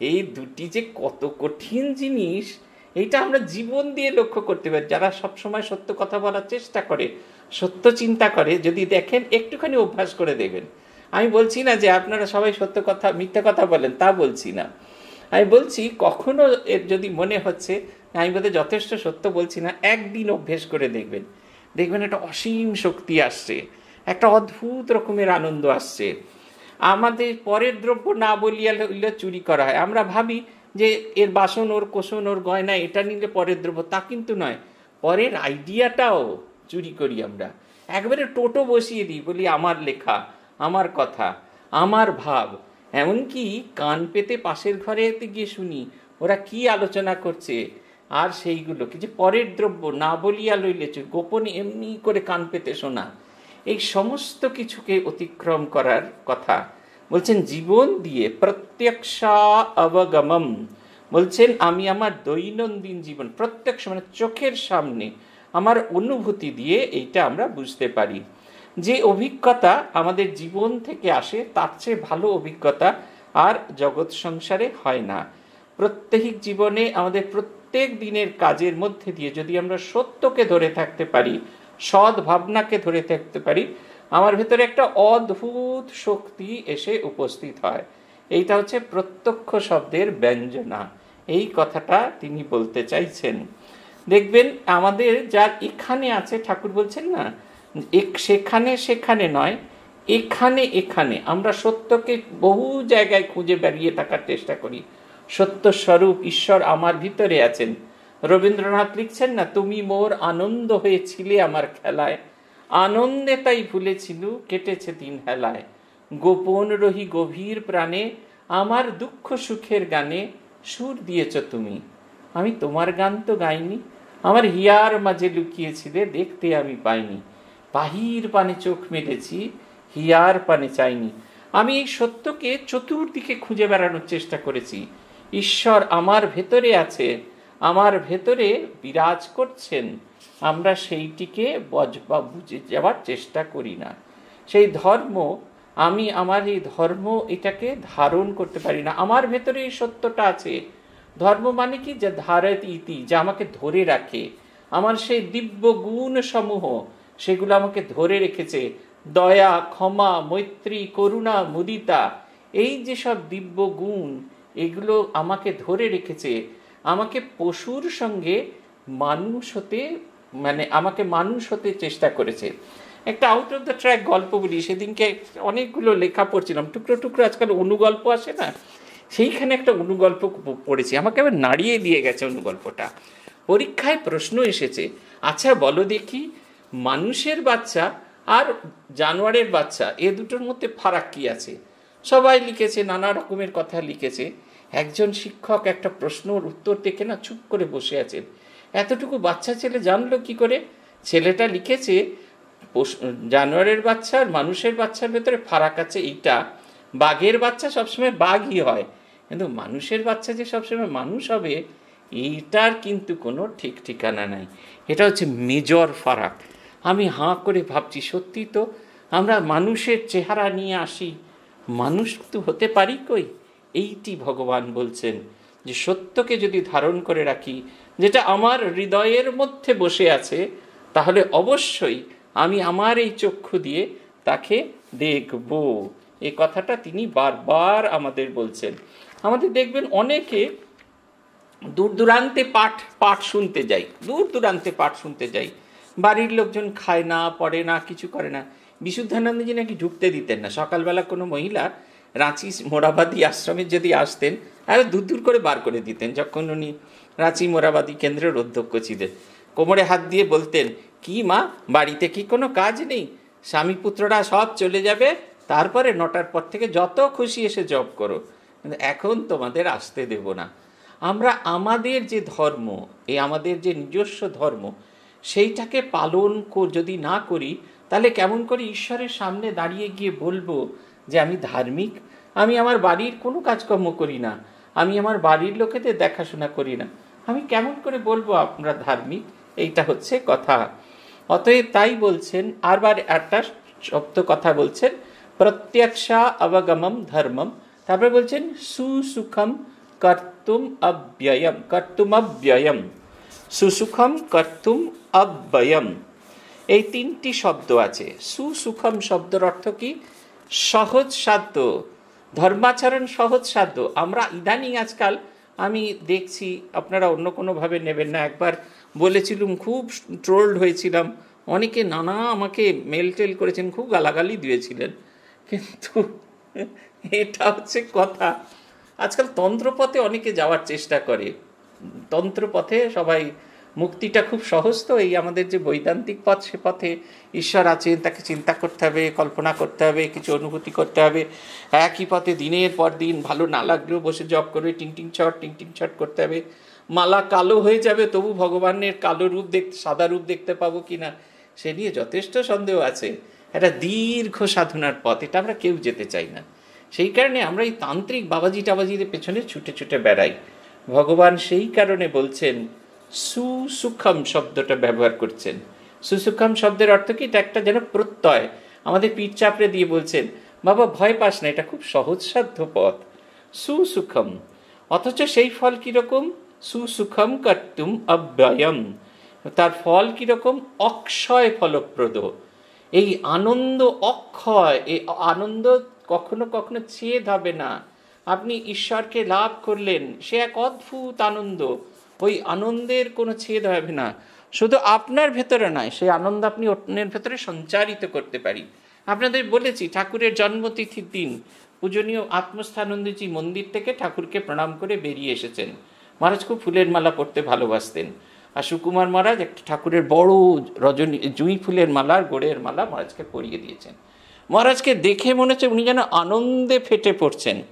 এই দুটি যে কত কঠিন জিনিস, এইটা আমরা জীবন দিয়ে লক্ষ্য করতে পারি। যারা সবসময় সত্য কথা বলার চেষ্টা করে, সত্য চিন্তা করে, যদি দেখেন, একটুখানি অভ্যাস করে দেবেন। আমি বলছি না যে আপনারা সবাই সত্য কথা, মিথ্যা কথা বলেন, তা বলছি না। আমি বলছি, কখনো এর যদি মনে হচ্ছে, আমি বোধহয় যথেষ্ট সত্য বলছি না, একদিন অভ্যেস করে দেখবেন। দেখবেন একটা অসীম শক্তি আসছে, একটা অদ্ভুত রকমের আনন্দ আসছে। আমাদের পরের দ্রব্য না বলিয়া হইলে চুরি করা হয়। আমরা ভাবি যে এর বাসন, ওর কোষণ, ওর গয়না, এটা নিলে পরের দ্রব্য, তা কিন্তু নয়। পরের আইডিয়াটাও চুরি করি আমরা। একবারে টোটো বসিয়ে দিই, বলি, আমার লেখা, আমার কথা, আমার ভাব। এমনকি কান পেতে পাশের ঘরে গিয়ে শুনি, ওরা কি আলোচনা করছে? আর সেইগুলো কি যে পরের দ্রব্য না বলিয়া লইলে গোপনে এমনি করে কান পেতে শোনা। এই সমস্ত কিছুকে অতিক্রম করার কথা। বলছেন, জীবন দিয়ে প্রত্যক্ষা অবগমম। বলছেন, আমি আমার দৈনন্দিন জীবন, প্রত্যক্ষ মানে চোখের সামনে, আমার অনুভূতি দিয়ে এইটা আমরা বুঝতে পারি। যে অভিজ্ঞতা আমাদের জীবন থেকে আসে, তার চেয়ে ভালো অভিজ্ঞতা আর জগৎ সংসারে হয় না। প্রত্যেক জীবনে আমাদের প্রত্যেক দিনের কাজের মধ্যে দিয়ে যদি আমরা সত্যকে ধরে থাকতে পারি সৎ ভাবনাকে ধরে থাকতে পারি, আমার ভেতরে একটা অদ্ভুত শক্তি এসে উপস্থিত হয়। এইটা হচ্ছে প্রত্যক্ষ শব্দের ব্যঞ্জনা। এই কথাটা তিনি বলতে চাইছেন। দেখবেন আমাদের যার এখানে আছে, ঠাকুর বলছেন না সেখানে সেখানে নয়, এখানে এখানে। আমরা সত্যকে বহু জায়গায় খুঁজে বেরিয়ে থাকার চেষ্টা করি। সত্য স্বরূপ ঈশ্বর আমার ভিতরে আছেন। রবীন্দ্রনাথ লিখছেন, না, তুমি মোর আনন্দ হয়েছিলে আমার খেলায়। আনন্দে তাই ভুলেছিল, কেটেছে দিন হেলায়। গোপন রহি গভীর প্রাণে, আমার দুঃখ সুখের গানে সুর দিয়েছ তুমি। আমি তোমার গান তো গাইনি, আমার হিয়ার মাঝে লুকিয়েছিলে, দেখতে আমি পাইনি। বাহির পানে চোখ মেলেছি, হিয়ার পানে চাইনি। আমি এই সত্যকে চতুর্দিকে খুঁজে বেড়ানোর চেষ্টা করেছি। ঈশ্বর আমার ভেতরে আছে আমার ভেতরে বিরাজ করছেন। আমরা সেইটিকে বজ বা বুঝে যাওয়ার চেষ্টা করি না। সেই ধর্ম, আমি আমার এই ধর্ম এটাকে ধারণ করতে পারি না। আমার ভেতরে এই সত্যটা আছে। ধর্ম মানে কি? যে ধারত ইতি, যা আমাকে ধরে রাখে। আমার সেই দিব্য গুণ সমূহ, সেগুলো আমাকে ধরে রেখেছে। দয়া, ক্ষমা, মৈত্রী, করুণা, মুদিতা, এই যে সব দিব্য গুণ, এগুলো আমাকে ধরে রেখেছে। আমাকে পশুর সঙ্গে মানুষ হতে মানে আমাকে মানুষ হতে চেষ্টা করেছে। একটা আউট অফ দ্য ট্র্যাক গল্প বলি, সেদিনকে অনেকগুলো লেখা পড়ছিলাম, টুকরো টুকরো আজকাল অনুগল্প আসে না? সেইখানে একটা অনুগল্প পড়েছি, আমাকে আবার নাড়িয়ে দিয়ে গেছে অনুগল্পটা। পরীক্ষায় প্রশ্ন এসেছে আচ্ছা বলো দেখি, মানুষের বাচ্চা আর জানোয়ারের বাচ্চা, এ দুটোর মধ্যে ফারাক কি আছে? সবাই লিখেছে, নানা রকমের কথা লিখেছে। একজন শিক্ষক একটা প্রশ্নর উত্তর দেখে না চুপ করে বসে আছেন। এতটুকু বাচ্চা ছেলে জানলো কি করে? ছেলেটা লিখেছে জানোয়ারের বাচ্চা আর মানুষের বাচ্চার ভেতরে ফারাক আছে এইটা। বাঘের বাচ্চা সবসময় বাঘই হয়। কিন্তু মানুষের বাচ্চা যে সবসময় মানুষ হবে, এইটার কিন্তু কোনো ঠিক ঠিকানা নাই। এটা হচ্ছে মেজর ফারাক। আমি হাঁ করে ভাবছি সত্যি তো আমরা মানুষের চেহারা নিয়ে আসি। মানুষ তো হতে পারি কই? এইটি ভগবান বলছেন যে সত্যকে যদি ধারণ করে রাখি, যেটা আমার হৃদয়ের মধ্যে বসে আছে, তাহলে অবশ্যই আমি আমার এই চক্ষু দিয়ে তাকে দেখব। এই কথাটা তিনি বারবার আমাদের বলছেন। আমাদের দেখবেন অনেকে দূর দূরান্তে পাঠ পাঠ শুনতে যাই দূর দূরান্তে পাঠ শুনতে যাই বাড়ির লোকজন খায় না, পড়ে না, কিছু করে না। বিশুদ্ধানন্দজি নাকি ঢুকতে দিতেন না। সকালবেলা কোনো মহিলা রাঁচি মোরাবাদী আশ্রমে যদি আসতেন আরও দূর দূর করে বার করে দিতেন। যখন উনি রাঁচি মোরাবাদী কেন্দ্রের অধ্যক্ষ ছিলেন, কোমরে হাত দিয়ে বলতেন, কি মা, বাড়িতে কি কোনো কাজ নেই? স্বামী পুত্ররা সব চলে যাবে, তারপরে নটার পর থেকে যত খুশি এসে জব করো। কিন্তু এখন তোমাদের আসতে দেব না। আমরা আমাদের যে ধর্ম, এই আমাদের যে নিজস্ব ধর্ম, সেইটাকে পালন যদি না করি, তাহলে কেমন করে ঈশ্বরের সামনে দাঁড়িয়ে গিয়ে বলব যে আমি ধার্মিক, আমি আমার বাড়ির কোনো কাজকর্ম করি না, আমি আমার বাড়ির লোকেদের দেখাশোনা করি না। আমি কেমন করে বলব আমরা ধার্মিক? এইটা হচ্ছে কথা। অতএব তাই বলছেন, আরবার একটা শব্দ কথা বলছেন, প্রত্যক্ষা অবগমম ধর্মম। তারপরে বলছেন, সুসুখম কর্তুম অব্যয়ম কর্তুম অব্যয়ম। সুসুখম কর্তুম অব্যয়ম। এই তিনটি শব্দ আছে। সুসুখম শব্দের অর্থ কি? সহজ সাধ্য। ধর্মাচরণ সহজ সাধ্য। আমরা ইদানিং আজকাল, আমি দেখছি, আপনারা অন্য কোনোভাবে নেবেন না। একবার বলেছিলুম, খুব ট্রোল্ড হয়েছিলাম। অনেকে নানা আমাকে মেল টেল করেছেন, খুব গালাগালি দিয়েছিলেন। কিন্তু এটা হচ্ছে কথা। আজকাল তন্ত্রপথে অনেকে যাওয়ার চেষ্টা করে। তন্ত্রপথে সবাই মুক্তিটা খুব সহজ তো, এই আমাদের যে বৈদান্তিক পথ, সে পথে ঈশ্বর আছেন, তাকে চিন্তা করতে হবে, কল্পনা করতে হবে, কিছু অনুভূতি করতে হবে। একই পথে দিনের পর দিন ভালো না লাগলেও বসে জব করবে, টিং টিং ছট, টিং টিং ছট করতে হবে। মালা কালো হয়ে যাবে, তবু ভগবানের কালো রূপ দেখতে, সাদা রূপ দেখতে পাবো কি না, সে নিয়ে যথেষ্ট সন্দেহ আছে। একটা দীর্ঘ সাধনার পথ, এটা আমরা কেউ যেতে চাই না। সেই কারণে আমরা এই তান্ত্রিক বাবাজি টাবাজিদের পেছনে ছুটে ছুটে বেড়াই। ভগবান সেই কারণে বলছেন সুসুখম শব্দটা ব্যবহার করছেন। সুসুখম শব্দের অর্থ কি? এটা একটা যেন প্রত্যয়। আমাদের পিঠ চাপড়ে দিয়ে বলছেন, বাবা, ভয় পাস না, এটা খুব সহজসাধ্য পথ। সুসুখম। অথচ সেই ফল কীরকম? সুসুখম কর্তুম অব্যয়ম। তার ফল কীরকম? অক্ষয় ফলপ্রদ। এই আনন্দ অক্ষয়, এই আনন্দ কখনো কখনো ছেদ হবে না। আপনি ঈশ্বরকে লাভ করলেন, সে এক অদ্ভুত আনন্দ। ওই আনন্দের কোনো ছেদ হবে না। শুধু আপনার ভেতরে নয়, সেই আনন্দ আপনি অন্যের ভেতরে সঞ্চারিত করতে পারি। আপনাদের বলেছি, ঠাকুরের জন্মতিথির দিন, পূজনীয় আত্মস্থানন্দজি মন্দির থেকে ঠাকুরকে প্রণাম করে বেরিয়ে এসেছেন। মহারাজ খুব ফুলের মালা পড়তে ভালোবাসতেন। আর সুকুমার মহারাজ একটা ঠাকুরের বড় রজনী, জুঁই ফুলের মালার গোড়ের মালা মহারাজকে পরিয়ে দিয়েছেন। মহারাজকে দেখে মনে হচ্ছে উনি যেন আনন্দে ফেটে পড়ছেন।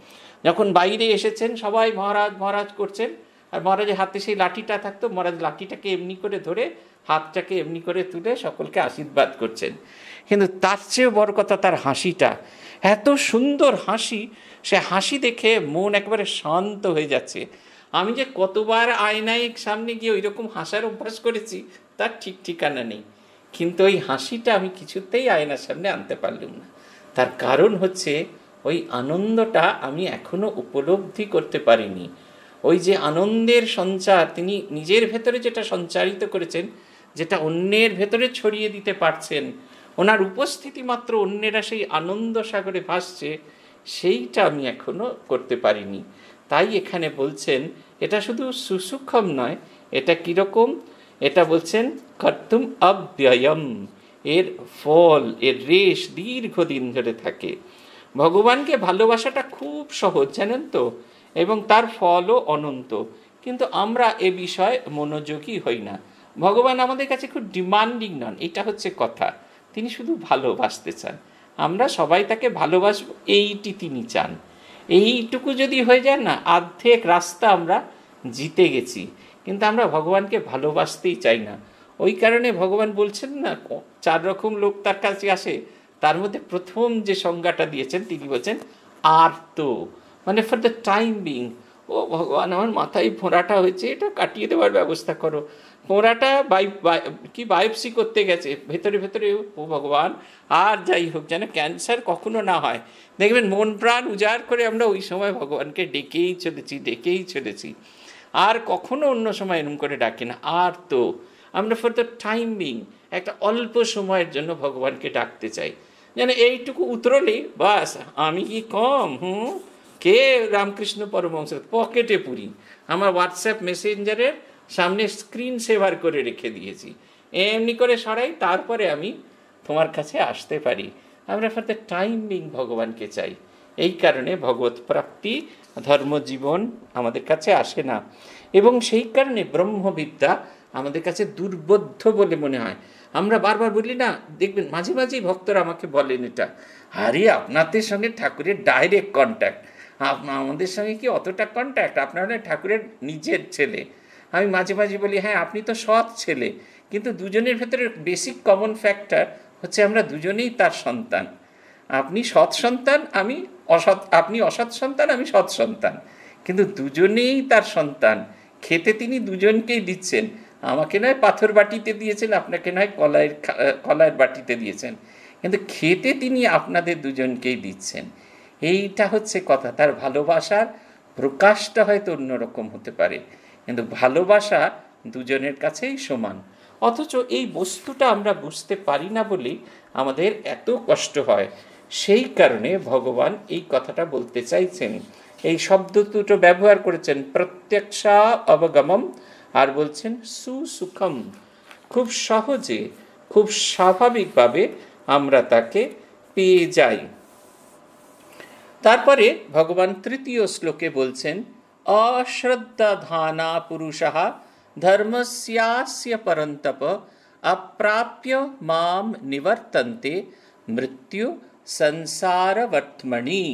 যখন বাইরে এসেছেন, সবাই মহারাজ মহারাজ করছেন। আর মহারাজের হাতে সেই লাঠিটা থাকতো, মহারাজ লাঠিটাকে এমনি করে ধরে, হাতটাকে এমনি করে তুলে সকলকে আশীর্বাদ করছেন। কিন্তু তার চেয়েও বড় কথা তার হাসিটা। এত সুন্দর হাসি, সে হাসি দেখে মন একবারে শান্ত হয়ে যাচ্ছে। আমি যে কতবার আয়নায় সামনে গিয়ে ওই রকম হাসার অভ্যাস করেছি, তার ঠিক ঠিকানা নেই। কিন্তু ওই হাসিটা আমি কিছুতেই আয়নার সামনে আনতে পারলাম না। তার কারণ হচ্ছে, ওই আনন্দটা আমি এখনও উপলব্ধি করতে পারিনি। ওই যে আনন্দের সঞ্চার, তিনি নিজের ভেতরে যেটা সঞ্চারিত করেছেন, যেটা অন্যের ভেতরে ছড়িয়ে দিতে পারছেন, ওনার উপস্থিতি মাত্র অন্যেরা সেই আনন্দ সাগরে ভাসছে, সেইটা আমি এখনও করতে পারিনি। তাই এখানে বলছেন, এটা শুধু সুসুক্ষম নয়, এটা কীরকম? এটা বলছেন, কর্তুম অব্যয়ম এর ফল, এর রেশ দীর্ঘদিন ধরে থাকে। ভগবানকে ভালোবাসাটা খুব সহজ, জানেন তো? এবং তার ফলও অনন্ত। কিন্তু আমরা এ বিষয়ে মনোযোগী হই না। ভগবান আমাদের কাছে খুব ডিমান্ডিং নন, এটা হচ্ছে কথা। তিনি শুধু ভালোবাসতে চান। আমরা সবাই তাকে ভালোবাসবো, এইটি তিনি চান। এইটুকু যদি হয়ে যায় না, আর্ধেক রাস্তা আমরা জিতে গেছি। কিন্তু আমরা ভগবানকে ভালোবাসতেই চাই না। ওই কারণে ভগবান বলছেন না, চার রকম লোক তার কাছে আসে। তার মধ্যে প্রথম যে সংজ্ঞাটা দিয়েছেন, তিনি বলছেন আর্ত। মানে ফর দ্য টাইম বিং ও ভগবান, আমার মাথায় ফোঁড়াটা হয়েছে, এটা কাটিয়ে দেওয়ার ব্যবস্থা করো। ফোঁড়াটা বাই কি বায়োপসি করতে গেছে, ভেতরে ভেতরে, ও ভগবান, আর যাই হোক, যেন ক্যান্সার কখনো না হয়। দেখবেন, মন প্রাণ উজাড় করে আমরা ওই সময় ভগবানকে ডেকেই চলেছি ডেকেই চলেছি। আর কখনো অন্য সময় এরম করে ডাকি না। আর তো, আমরা ফর দ্য টাইম বিং একটা অল্প সময়ের জন্য ভগবানকে ডাকতে চাই। যেন এইটুকু উতরলে বাস, আমি কি কম, হুম? কে রামকৃষ্ণ পরমহংস পকেটে পুরি। আমার হোয়াটসঅ্যাপ মেসেঞ্জারের সামনে স্ক্রিন সেভার করে রেখে দিয়েছি। এমনি করে সরাই, তারপরে আমি তোমার কাছে আসতে পারি। আমরা ফর দ্য টাইম ভগবানকে চাই। এই কারণে ভগবত প্রাপ্তি ধর্মজীবন আমাদের কাছে আসে না। এবং সেই কারণে ব্রহ্মবিদ্যা আমাদের কাছে দুর্বোধ্য বলে মনে হয়। আমরা বারবার বলি না, দেখবেন মাঝে মাঝেই ভক্তরা আমাকে বলেন এটা। আরে আপনাদের সঙ্গে ঠাকুরের ডাইরেক্ট কন্ট্যাক্ট আমাদের সঙ্গে কি অতটা কন্ট্যাক্ট আপনার ঠাকুরের নিজের ছেলে। আমি মাঝে মাঝে বলি হ্যাঁ আপনি তো সৎ ছেলে। কিন্তু দুজনের ভেতরে বেসিক কমন ফ্যাক্টর হচ্ছে আমরা দুজনেই তার সন্তান। আপনি সৎ সন্তান, আমি অসৎ, আপনি অসৎ সন্তান, আমি সৎ সন্তান। কিন্তু দুজনেই তার সন্তান। খেতে তিনি দুজনকেই দিচ্ছেন। আমাকে নয় পাথর বাটিতে দিয়েছেন, আপনাকে নয় কলাইয়ের কলাইয়ের বাটিতে দিয়েছেন। কিন্তু খেতে তিনি আপনাদের দুজনকেই দিচ্ছেন। এইটা হচ্ছে কথা। তার ভালোবাসার প্রকাশটা হয়তো অন্যরকম হতে পারে, কিন্তু ভালোবাসা দুজনের কাছেই সমান। অথচ এই বস্তুটা আমরা বুঝতে পারি না বলেই আমাদের এত কষ্ট হয়। সেই কারণে ভগবান এই কথাটা বলতে চাইছেন। এই শব্দ দুটো ব্যবহার করেছেন প্রত্যক্ষা অবগমম আর বলছেন সুসুখম। খুব সহজে, খুব স্বাভাবিকভাবে আমরা তাকে পেয়ে যাই। তারপরে ভগবান তৃতীয় শ্লোকে বলছেন অশ্রদ্ধানা পুরুষः ধর্মস্যাস্য পরন্তপ, অপ্রাপ্য মাম নিবর্তন্তে, মৃত্যু সংসারবর্তমণি।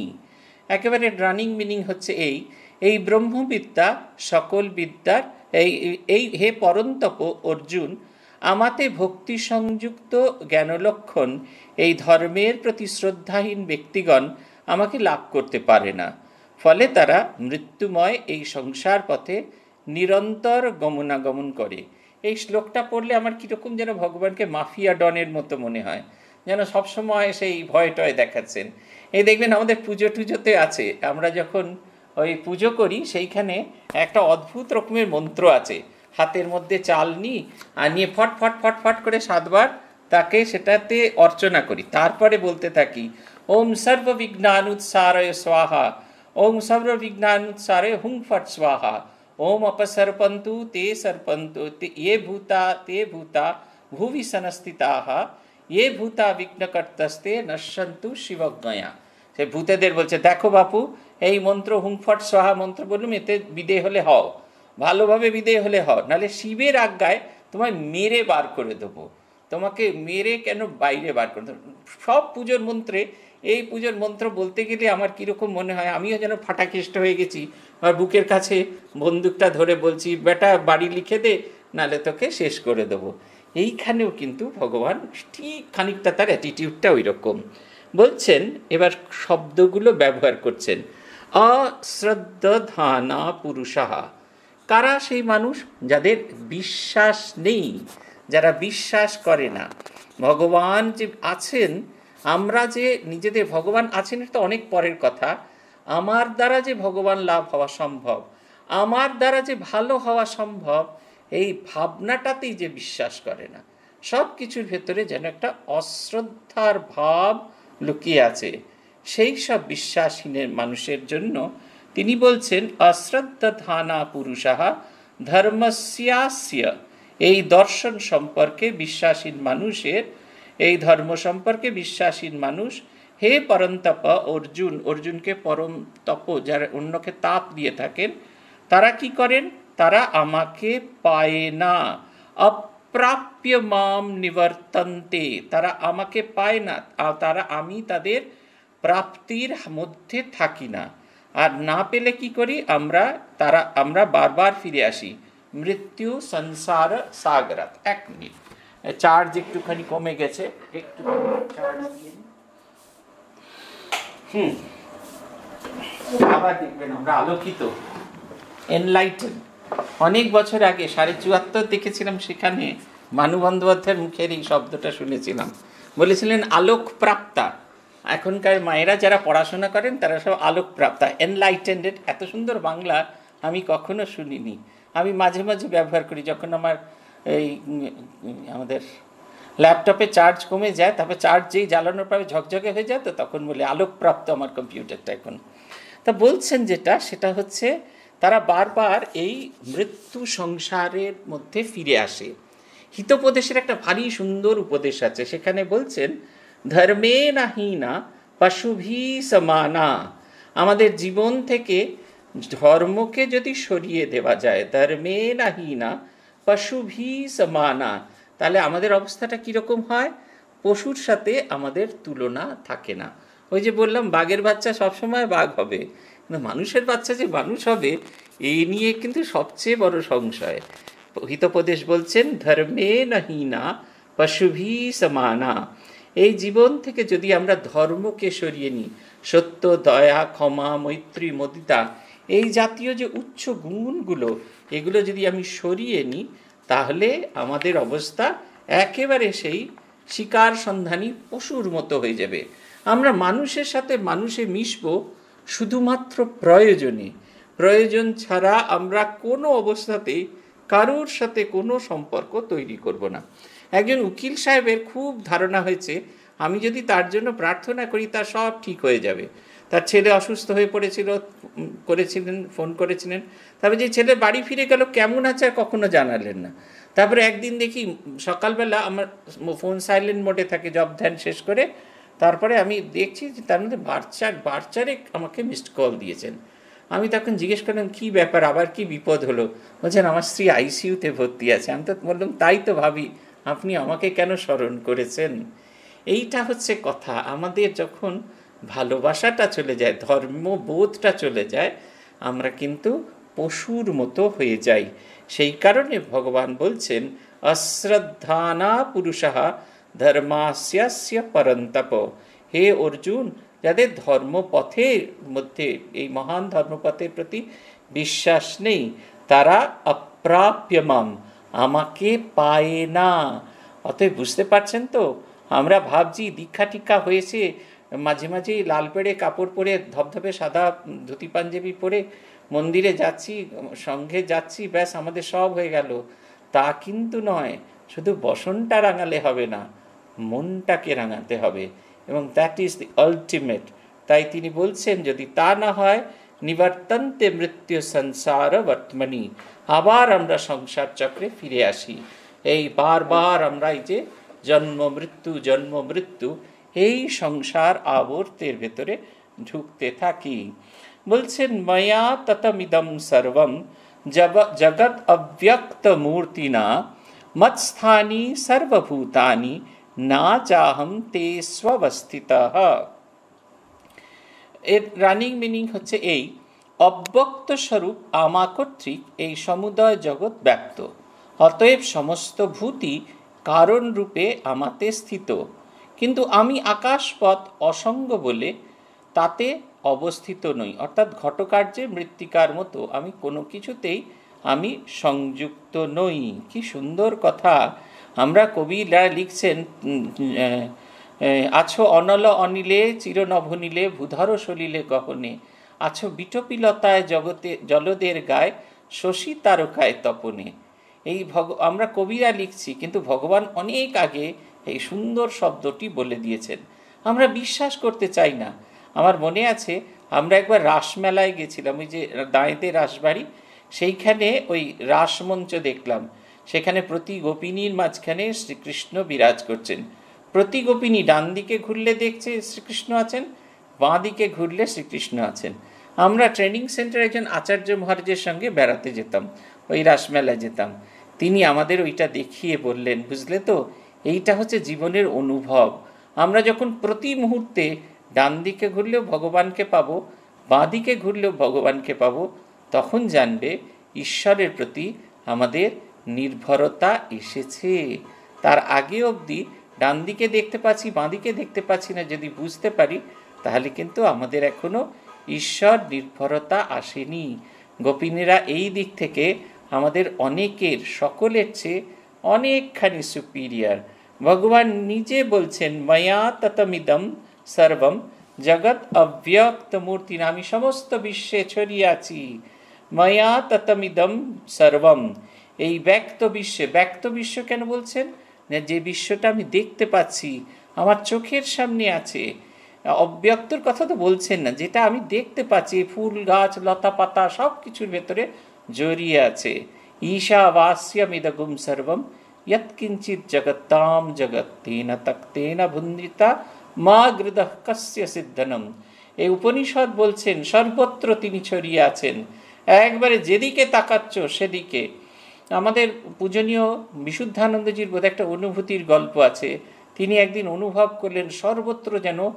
একেবারে রানিং মিনিং হচ্ছে এই এই ব্রহ্মবিদ্যা, সকল বিদ্যার, এই এই হে পরন্তপ অর্জুন, আমাতে ভক্তি সংযুক্ত জ্ঞানলক্ষণ, এই ধর্মের প্রতি শ্রদ্ধাহীন ব্যক্তিগণ আমাকে লাভ করতে পারে না। ফলে তারা মৃত্যুময় এই সংসার পথে নিরন্তর গমনাগমন করে। এই শ্লোকটা পড়লে আমার কীরকম যেন ভগবানকে মাফিয়া ডনের মতো মনে হয়। যেন সবসময় সেই ভয় টয় দেখাচ্ছেন। এই দেখবেন আমাদের পুজো টুজোতে আছে। আমরা যখন ওই পুজো করি, সেইখানে একটা অদ্ভুত রকমের মন্ত্র আছে। হাতের মধ্যে চাল নিই, আর নিয়ে ফট ফট ফট ফট করে সাতবার তাকে সেটাতে অর্চনা করি। তারপরে বলতে থাকি ওম সর্ব বিঘ্নানুৎসারয় স্বাহা ওম সর্ব বিঘ্নানুৎসারয় হুং ফট স্বাহা ওম অপসর্পন্তু তে সর্পন্তু ये ভূতা তে ভূতা ভুবি সনস্থিতাহ ये ভূতা বিঘ্নকর্তস্তে নশ্যন্তু শিবজ্ঞয়া সে ভূতেদের বলছে দেখো বাপু এই মন্ত্র হুংফট সহা মন্ত্র বললুম এতে বিদে হলে হও ভালোভাবে বিদে হলে হও নাহলে শিবের আজ্ঞায় তোমায় মেরে বার করে দেবো তোমাকে মেরে কেন বাইরে বার করে দেবো সব পুজোর মন্ত্রে এই পুজোর মন্ত্র বলতে গেলে আমার কীরকম মনে হয়? আমিও যেন ফাটাকেষ্ট হয়ে গেছি। আর বুকের কাছে বন্দুকটা ধরে বলছি, বেটা, বাড়ি লিখে দে, নালে তোকে শেষ করে দেবো। এইখানেও কিন্তু ভগবান ঠিক খানিকটা তার অ্যাটিটিউডটা ওই রকম বলছেন, এবার শব্দগুলো ব্যবহার করছেন। অশ্রদ্ধানা পুরুষাহা। কারা সেই মানুষ? যাদের বিশ্বাস নেই। যারা বিশ্বাস করে না। ভগবান যে আছেন আমরা যে নিজেদের ভগবান আছেন, এটা তো অনেক পরের কথা। আমার দ্বারা যে ভগবান লাভ হওয়া সম্ভব, আমার দ্বারা যে ভালো হওয়া সম্ভব, এই ভাবনাটাতেই যে বিশ্বাস করে না। সব কিছুর ভেতরে যেন একটা অশ্রদ্ধার ভাব লুকিয়ে আছে। সেই সব বিশ্বাসহীনের মানুষের জন্য তিনি বলছেন, অশ্রদ্ধা ধানা পুরুষাহা ধর্মস্যাস্য। এই দর্শন সম্পর্কে বিশ্বাসীন মানুষের এই ধর্ম সম্পর্কে বিশ্বাসীন মানুষ। হে পরন্তপ অর্জুন, অর্জুনকে পরম তপ যারা অন্যকে তাপ দিয়ে থাকেন, তারা কি করেন? তারা আমাকে পায় না। অপ্রাপ্য মাম নিবর্তন্তে, তারা আমাকে পায় না। তারা আমি তাদের প্রাপ্তির মধ্যে থাকি না। আর না পেলে কি করি? আমরা, তারা, আমরা বারবার ফিরে আসি। মৃত্যু, সংসার, সাগরাত। এক মিনিট। চার্জ একটুখানি কমে গেছে। একটু চার্জ হুম। আবার দেখবেন আমরা আলোকিত। এনলাইটেন অনেক বছর আগে, সাড়ে চুয়াত্তর দেখেছিলাম সেখানে মানু বন্দ্যোপাধ্যায়ের মুখের এই শব্দটা শুনেছিলাম। বলেছিলেন আলোক প্রাপ্তা এখনকার মায়েরা যারা পড়াশোনা করেন, তারা সব আলোক প্রাপ্তা এনলাইটেন্ডেড এত সুন্দর বাংলা আমি কখনো শুনিনি। আমি মাঝে মাঝে ব্যবহার করি, যখন আমার এই আমাদের ল্যাপটপে চার্জ কমে যায়, তারপর চার্জ যেই জ্বালানোর পরে ঝকঝকে হয়ে যায়, তো তখন বলে আলোকপ্রাপ্ত আমার কম্পিউটারটা এখন। তা বলছেন যেটা, সেটা হচ্ছে তারা বারবার এই মৃত্যু সংসারের মধ্যে ফিরে আসে। হিতোপদেশের একটা ভারী সুন্দর উপদেশ আছে, সেখানে বলছেন, ধর্মে না হীনা পশুভি সমানা। আমাদের জীবন থেকে ধর্মকে যদি সরিয়ে দেওয়া যায়, ধর্মে না পশুভি সমানা। তাহলে আমাদের অবস্থাটা কীরকম হয়? পশুর সাথে আমাদের তুলনা থাকে না। ওই যে বললাম, বাঘের বাচ্চা সবসময় বাঘ হবে। কিন্তু মানুষের বাচ্চা যে মানুষ হবে এই নিয়ে কিন্তু সবচেয়ে বড় সংশয়। হিতোপদেশ বলছেন, ধর্মে নাহি না পশুভি সমানা। এই জীবন থেকে যদি আমরা ধর্মকে সরিয়ে নিই, সত্য, দয়া, ক্ষমা, মৈত্রী, মদিতা এই জাতীয় যে উচ্চ গুণগুলো, এগুলো যদি আমি সরিয়ে নিই, তাহলে আমাদের অবস্থা একেবারে সেই শিকার সন্ধানী পশুর মতো হয়ে যাবে। আমরা মানুষের সাথে মানুষে মিশব শুধুমাত্র প্রয়োজনে। প্রয়োজন ছাড়া আমরা কোনো অবস্থাতেই কারোর সাথে কোনো সম্পর্ক তৈরি করব না। একজন উকিল সাহেবের খুব ধারণা হয়েছে, আমি যদি তার জন্য প্রার্থনা করি, তা সব ঠিক হয়ে যাবে। তার ছেলে অসুস্থ হয়ে পড়েছিল করেছিলেন, ফোন করেছিলেন। তারপরে যে ছেলে বাড়ি ফিরে গেল, কেমন আছে আর কখনো জানালেন না। তারপরে একদিন দেখি সকালবেলা আমার ফোন সাইলেন্ট মোডে থাকে, জব ধ্যান শেষ করে। তারপরে আমি দেখছি যে তার মধ্যে বাচ্চার, বাচ্চারে আমাকে মিসড কল দিয়েছেন। আমি তখন জিজ্ঞেস করলাম, কী ব্যাপার? আবার কি বিপদ হলো? বলছেন, আমার স্ত্রী আইসিইউতে ভর্তি আছে। আমি তো বললাম, তাই তো ভাবি, আপনি আমাকে কেন স্মরণ করেছেন? এইটা হচ্ছে কথা। আমাদের যখন ভালোবাসাটা চলে যায়, ধর্মবোধটা চলে যায়, আমরা কিন্তু পশুর মতো হয়ে যাই। সেই কারণে ভগবান বলছেন, অশ্রদ্ধানা পুরুষাহা ধর্মাস্য পরন্তপ। হে অর্জুন, যাদের ধর্মপথের মধ্যে, এই মহান ধর্মপথের প্রতি বিশ্বাস নেই, তারা অপ্রাপ্যমাম, আমাকে পায় না। অতএব বুঝতে পারছেন তো, আমরা ভাবছি দীক্ষা টিক্ষা হয়েছে মাঝে মাঝেই লাল পেড়ে কাপড় পরে ধবধবে সাদা ধুতি পাঞ্জাবি পরে মন্দিরে যাচ্ছি, সঙ্গে যাচ্ছি, ব্যাস আমাদের সব হয়ে গেল। তা কিন্তু নয়, শুধু বসনটা রাঙালে হবে না, মনটাকে রাঙাতে হবে। এবং দ্যাট ইজ দি আলটিমেট তাই তিনি বলছেন, যদি তা না হয়, নিবর্তন্তে মৃত্যু সংসার বর্তমানি। আবার আমরা সংসার চক্রে ফিরে আসি। এই বারবার আমরা এই যে জন্ম মৃত্যু জন্ম মৃত্যু এই সংসার আবর্তের ভেতরে ঢুকতে থাকি। বলছেন, ময়া ততমিদম সর্বম জগৎ অব্যক্ত মূর্তিনা, মৎস্থানি সর্বভূতানি, না চাহম তে স্ববস্থিত। এর রানিং মিনিং হচ্ছে এই, অব্যক্ত স্বরূপ আমা কর্তৃক এই সমুদয় জগৎ ব্যক্ত, অতএব সমস্ত ভূতি কারণ রূপে আমাতে স্থিত। কিন্তু আমি আকাশপথ অসঙ্গ বলে তাতে অবস্থিত নই। অর্থাৎ ঘটকার্যে মৃত্তিকার মতো আমি কোনো কিছুতেই আমি সংযুক্ত নই। কি সুন্দর কথা। আমরা কবিরা লিখছেন, আছো অনল অনিলে চিরনভনীলে ভূধর সলিলে গহনে। আছো বিটপিলতায় জগতে, জলদের গায়ে, শশী তারকায় তপনে। এই ভগ, আমরা কবিরা লিখছি, কিন্তু ভগবান অনেক আগে এই সুন্দর শব্দটি বলে দিয়েছেন। আমরা বিশ্বাস করতে চাই না। আমার মনে আছে, আমরা একবার রাসমেলায় গেছিলাম, ওই যে দাঁড়িতে রাসবাড়ি, সেইখানে ওই রাসমঞ্চ দেখলাম। সেখানে প্রতি গোপিনীর মাঝখানে শ্রীকৃষ্ণ বিরাজ করছেন। প্রতি গোপিনী ডান দিকে ঘুরলে দেখছে শ্রীকৃষ্ণ আছেন, বাঁ দিকে ঘুরলে শ্রীকৃষ্ণ আছেন। আমরা ট্রেনিং সেন্টারে একজন আচার্য মহারাজের সঙ্গে বেড়াতে যেতাম, ওই রাসমেলায় যেতাম। তিনি আমাদের ওইটা দেখিয়ে বললেন, বুঝলে তো? এইটা হচ্ছে জীবনের অনুভব। আমরা যখন প্রতি মুহূর্তে ডান দিকে ঘুরলেও ভগবানকে পাবো, বাঁ দিকে ঘুরলেও ভগবানকে পাবো, তখন জানবে ঈশ্বরের প্রতি আমাদের নির্ভরতা এসেছে। তার আগে অবধি ডান দিকে দেখতে পাচ্ছি, বাঁ দিকে দেখতে পাচ্ছি না, যদি বুঝতে পারি, তাহলে কিন্তু আমাদের এখনও ঈশ্বর নির্ভরতা আসেনি। গোপিনীরা এই দিক থেকে আমাদের অনেকের, সকলের চেয়ে অনেকখানি সুপিরিয়ার ভগবান নিজে বলছেন, মায়া ততমিদম সর্বম জগৎ অব্যক্ত মূর্তি আমি সমস্ত বিশ্বে ছড়িয়ে আছি। মায়া ততমিদম সর্বম। এই ব্যক্ত বিশ্বে, ব্যক্ত বিশ্ব কেন বলছেন? যে বিশ্বটা আমি দেখতে পাচ্ছি, আমার চোখের সামনে আছে। অব্যক্তর কথা তো বলছেন না, যেটা আমি দেখতে পাচ্ছি ফুল গাছ, লতা পাতা সব কিছুর ভেতরে জড়িয়ে আছে। ঈশা ঈশাবাস্যমিদগুম সর্বম। ইয়ৎকিঞ্চিত জগত্তাম জগৎ তেন তক্তেন ভুন্দিতা মা গৃদ কস্য সিদ্ধনম এই উপনিষদ বলছেন, সর্বত্র তিনি ছড়িয়ে আছেন। একবারে যেদিকে তাকাচ্ছ সেদিকে। আমাদের পূজনীয় বিশুদ্ধানন্দজির বোধ একটা অনুভূতির গল্প আছে। তিনি একদিন অনুভব করলেন, সর্বত্র যেন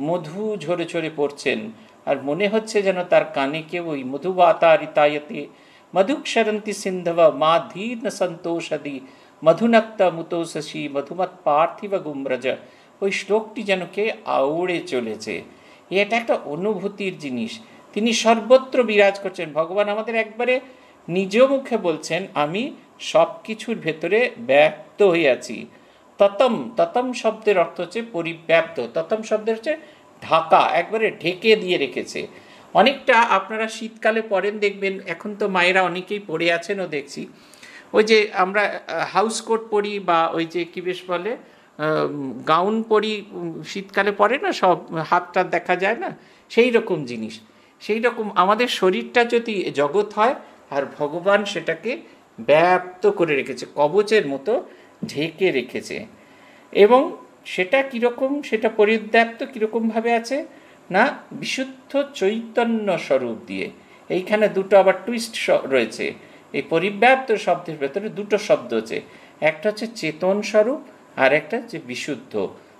মধু ঝরে ঝরে পড়ছেন। আর মনে হচ্ছে যেন তার কানে কেউ ওই মধুবাতারিতায়তে, মধুক্ষরন্তি সিন্ধব মা ধীর্ণ সন্তোষদি মধুনক্তা মুতোষী মধুমত পার্থিব গুমরজ ওই শ্লোকটি যেন কে আউড়ে চলেছে। এটা একটা অনুভূতির জিনিস। তিনি সর্বত্র বিরাজ করছেন। ভগবান আমাদের একবারে নিজ মুখে বলছেন, আমি সব কিছুর ভেতরে ব্যক্ত হয়ে আছি। ততম ততম শব্দের অর্থ হচ্ছে পরিব্যাপ্ত। ততম শব্দের হচ্ছে ঢাকা, একবারে ঢেকে দিয়ে রেখেছে। অনেকটা আপনারা শীতকালে পরেন দেখবেন। এখন তো মায়েরা অনেকেই পড়ে আছেনও দেখছি। ওই যে আমরা হাউস কোট পরি বা ওই যে কি বেশ বলে গাউন পরি শীতকালে পরে না সব, হাতটা দেখা যায় না, সেই রকম জিনিস। সেই রকম আমাদের শরীরটা যদি জগৎ হয়, আর ভগবান সেটাকে ব্যাপ্ত করে রেখেছে, কবচের মতো ঢেকে রেখেছে। এবং সেটা কীরকম, সেটা পরিব্যাপ্ত কীরকমভাবে আছে? না, বিশুদ্ধ চৈতন্য স্বরূপ দিয়ে। এইখানে দুটো আবার টুইস্ট রয়েছে। এই পরিব্যাপ্ত শব্দের ভেতরে দুটো শব্দ আছে। একটা হচ্ছে চেতন স্বরূপ, আর একটা হচ্ছে বিশুদ্ধ।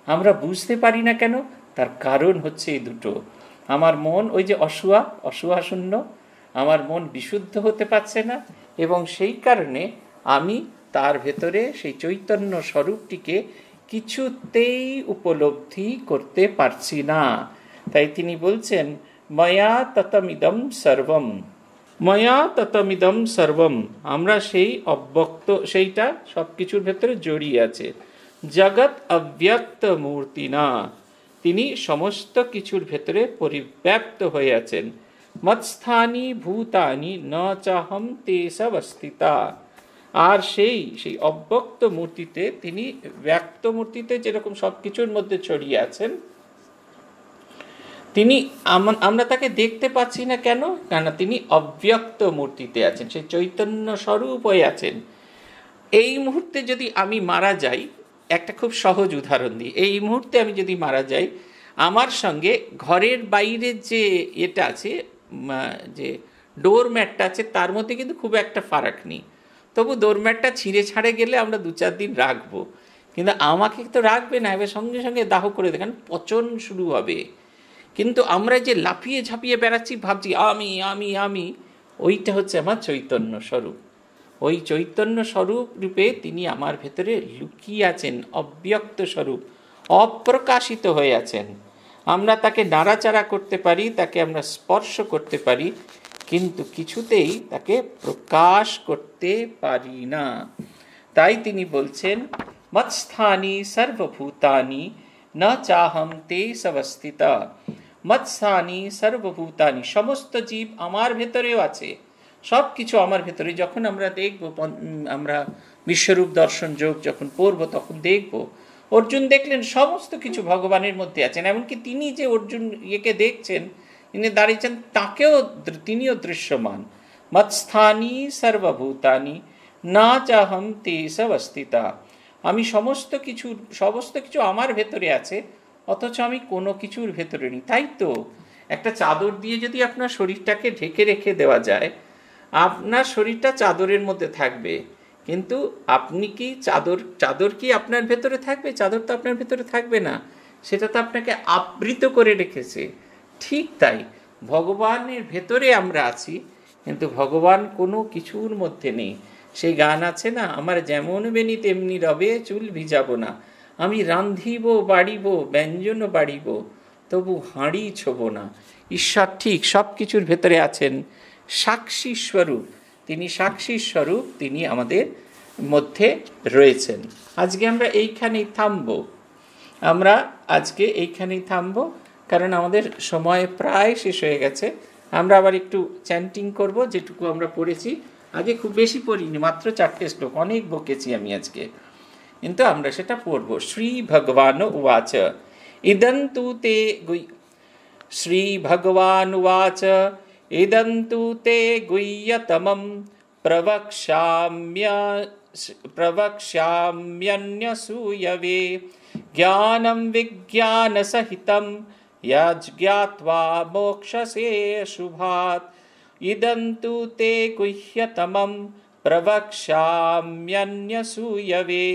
আমরা বুঝতে পারি না কেন, তার কারণ হচ্ছে এই দুটো। আমার মন ওই যে অসুয়া অসুয়া শূন্য আমার মন বিশুদ্ধ হতে পারছে না, এবং সেই কারণে আমি তার ভেতরে সেই চৈতন্য স্বরূপটিকে কিছুতেই উপলব্ধি করতে পারছি না। তাই তিনি বলছেন, ময়া ততমিদম সর্বম। ময়া ততমিদম সর্বম। আমরা সেই অব্যক্ত, সেইটা সব কিছুর ভেতরে জড়িয়ে আছে। জগৎ অব্যক্ত মূর্তি না তিনি সমস্ত কিছুর ভেতরে পরিব্যাপ্ত হয়ে আছেন। মৎস্থানি ভূতানি ন চাহম তে সবস্থিতা আর সেই সেই অব্যক্ত মূর্তিতে তিনি, ব্যক্ত মূর্তিতে যেরকম সব কিছুর মধ্যে ছড়িয়ে আছেন তিনি আমরা তাকে দেখতে পাচ্ছি না কেন? কেন তিনি অব্যক্ত মূর্তিতে আছেন সেই চৈতন্য স্বরূপ হয়ে আছেন। এই মুহূর্তে যদি আমি মারা যাই, একটা খুব সহজ উদাহরণ দিই, এই মুহূর্তে আমি যদি মারা যাই, আমার সঙ্গে ঘরের বাইরের যে এটা আছে যে ডোর ম্যাটটা আছে, তার মধ্যে কিন্তু খুব একটা ফারাক নেই। তবু ডোরম্যাটটা ছিঁড়ে ছাড়ে গেলে আমরা দু চার দিন রাখব। কিন্তু আমাকে তো রাখবে না, এবার সঙ্গে সঙ্গে দাহ করে দেখেন পচন শুরু হবে। কিন্তু আমরা যে লাফিয়ে ঝাঁপিয়ে বেড়াচ্ছি, ভাবছি, আমি আমি আমি, ওইটা হচ্ছে আমার চৈতন্য স্বরূপ। ওই চৈতন্য স্বরূপ রূপে তিনি আমার ভেতরে লুকিয়ে আছেন, অব্যক্ত স্বরূপ, অপ্রকাশিত হয়ে আছেন। আমরা তাকে নাড়াচাড়া করতে পারি, তাকে আমরা স্পর্শ করতে পারি, কিন্তু কিছুতেই তাকে প্রকাশ করতে পারি না। তাই তিনি বলছেন, মৎস্থানি সর্বভূতানি, ন চাহম তে সবস্থিতা। মৎস্থানি সর্বভূতানি, সমস্ত জীব আমার ভেতরেও আছে। সব কিছু আমার ভেতরে। যখন আমরা দেখব আমরা বিশ্বরূপ দর্শন যোগ যখন পড়ব তখন দেখব, অর্জুন দেখলেন সমস্ত কিছু ভগবানের মধ্যে আছেন। এমনকি তিনি যে অর্জুন ইয়েকে দেখছেন, তিনি দাঁড়িয়েছেন, তাকেও তিনিও দৃশ্যমান। মৎস্থানি সর্বভূতানি, না চাহম তে সবস্থিতা আমি সমস্ত কিছু সমস্ত কিছু আমার ভেতরে আছে অথচ আমি কোনো কিছুর ভেতরে নেই। তাই তো? একটা চাদর দিয়ে যদি আপনার শরীরটাকে ঢেকে রেখে দেওয়া যায়, আপনার শরীরটা চাদরের মধ্যে থাকবে। কিন্তু আপনি কি চাদর চাদর কি আপনার ভেতরে থাকবে? চাদর তো আপনার ভেতরে থাকবে না। সেটা তো আপনাকে আবৃত করে রেখেছে। ঠিক তাই। ভগবানের ভেতরে আমরা আছি, কিন্তু ভগবান কোনো কিছুর মধ্যে নেই। সেই গান আছে না, আমার যেমন বেনি তেমনি রবে চুল ভিজাবো না। আমি রান্ধিব, বাড়িব, ব্যঞ্জন বাড়িব, তবু হাঁড়ি ছোব না। ঈশ্বর ঠিক সব কিছুর ভেতরে আছেন। সাক্ষী স্বরূপ, তিনি সাক্ষী স্বরূপ, তিনি আমাদের মধ্যে রয়েছেন। আজকে আমরা এইখানেই থামব। আমরা আজকে এইখানেই থামব, কারণ আমাদের সময় প্রায় শেষ হয়ে গেছে। আমরা আবার একটু চ্যান্টিং করব, যেটুকু আমরা পড়েছি। আগে খুব বেশি পড়িনি, মাত্র চারটে শ্লোক, অনেক বকেছি আমি আজকে। কিন্তু আমরা সেটা পড়ব শ্রী ভগবান উবাচ ইদন্তু তে শ্রী ভগবান উবাচ ইদন্তু তে গুহ্যতমম প্রবক্ষ্যাম্য प्रवक्ष्याम्यन्यसूयवे ज्ञानं विज्ञानसहितं यज्ज्ञात्वा मोक्षसे शुभात् इदं तु ते गुह्यतमं प्रवक्ष्याम्यन्यसूयवे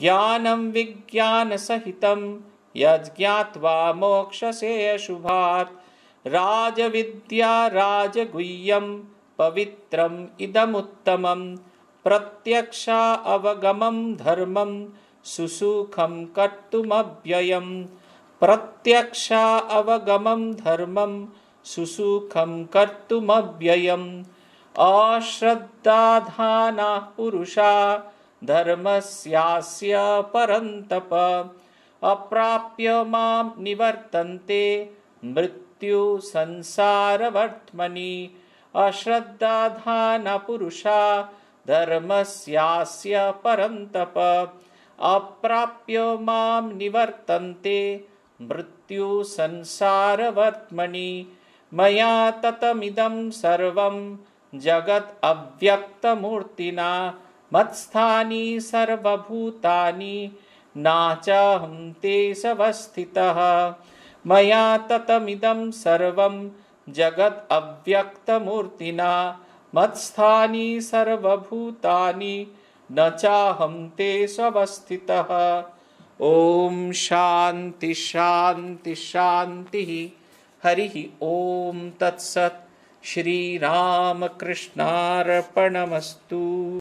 ज्ञानं विज्ञानसहितं यज्ज्ञात्वा मोक्षसे शुभात्। राजविद्या राजगुह्यं पवित्रम् इदमुत्तमं प्रत्यक्षा अवगमं धर्मं सुसुखं कर्तुमव्ययम् प्रत्यक्षा अवगमं धर्मं सुसुखं कर्तुमव्ययम्। अश्रद्धाधानाः पुरुषा धर्मस्यास्य परन्तप। अप्राप्य मां निवर्तन्ते मृत्युसंसारवर्त्मनि। अश्रद्धाधानपुरुषा धर्मस्यास्य परन्तप। अप्राप्य मां निवर्तन्ते मृत्युसंसारवर्त्मनि। मया ततमिदं सर्वं जगत् अव्यक्तमूर्तिना मत्स्थानि सर्वभूतानि नाचाहं ते सवस्थितः। मया ततमिदं सर्वं जगत् अव्यक्तमूर्तिना। मत्स्थानि सर्वभूतानि न चाहं ते स्वस्थितः। ॐ शान्ति शान्ति शान्तिः। हरिः ॐ तत्सत्। श्रीरामकृष्णार्पणमस्तु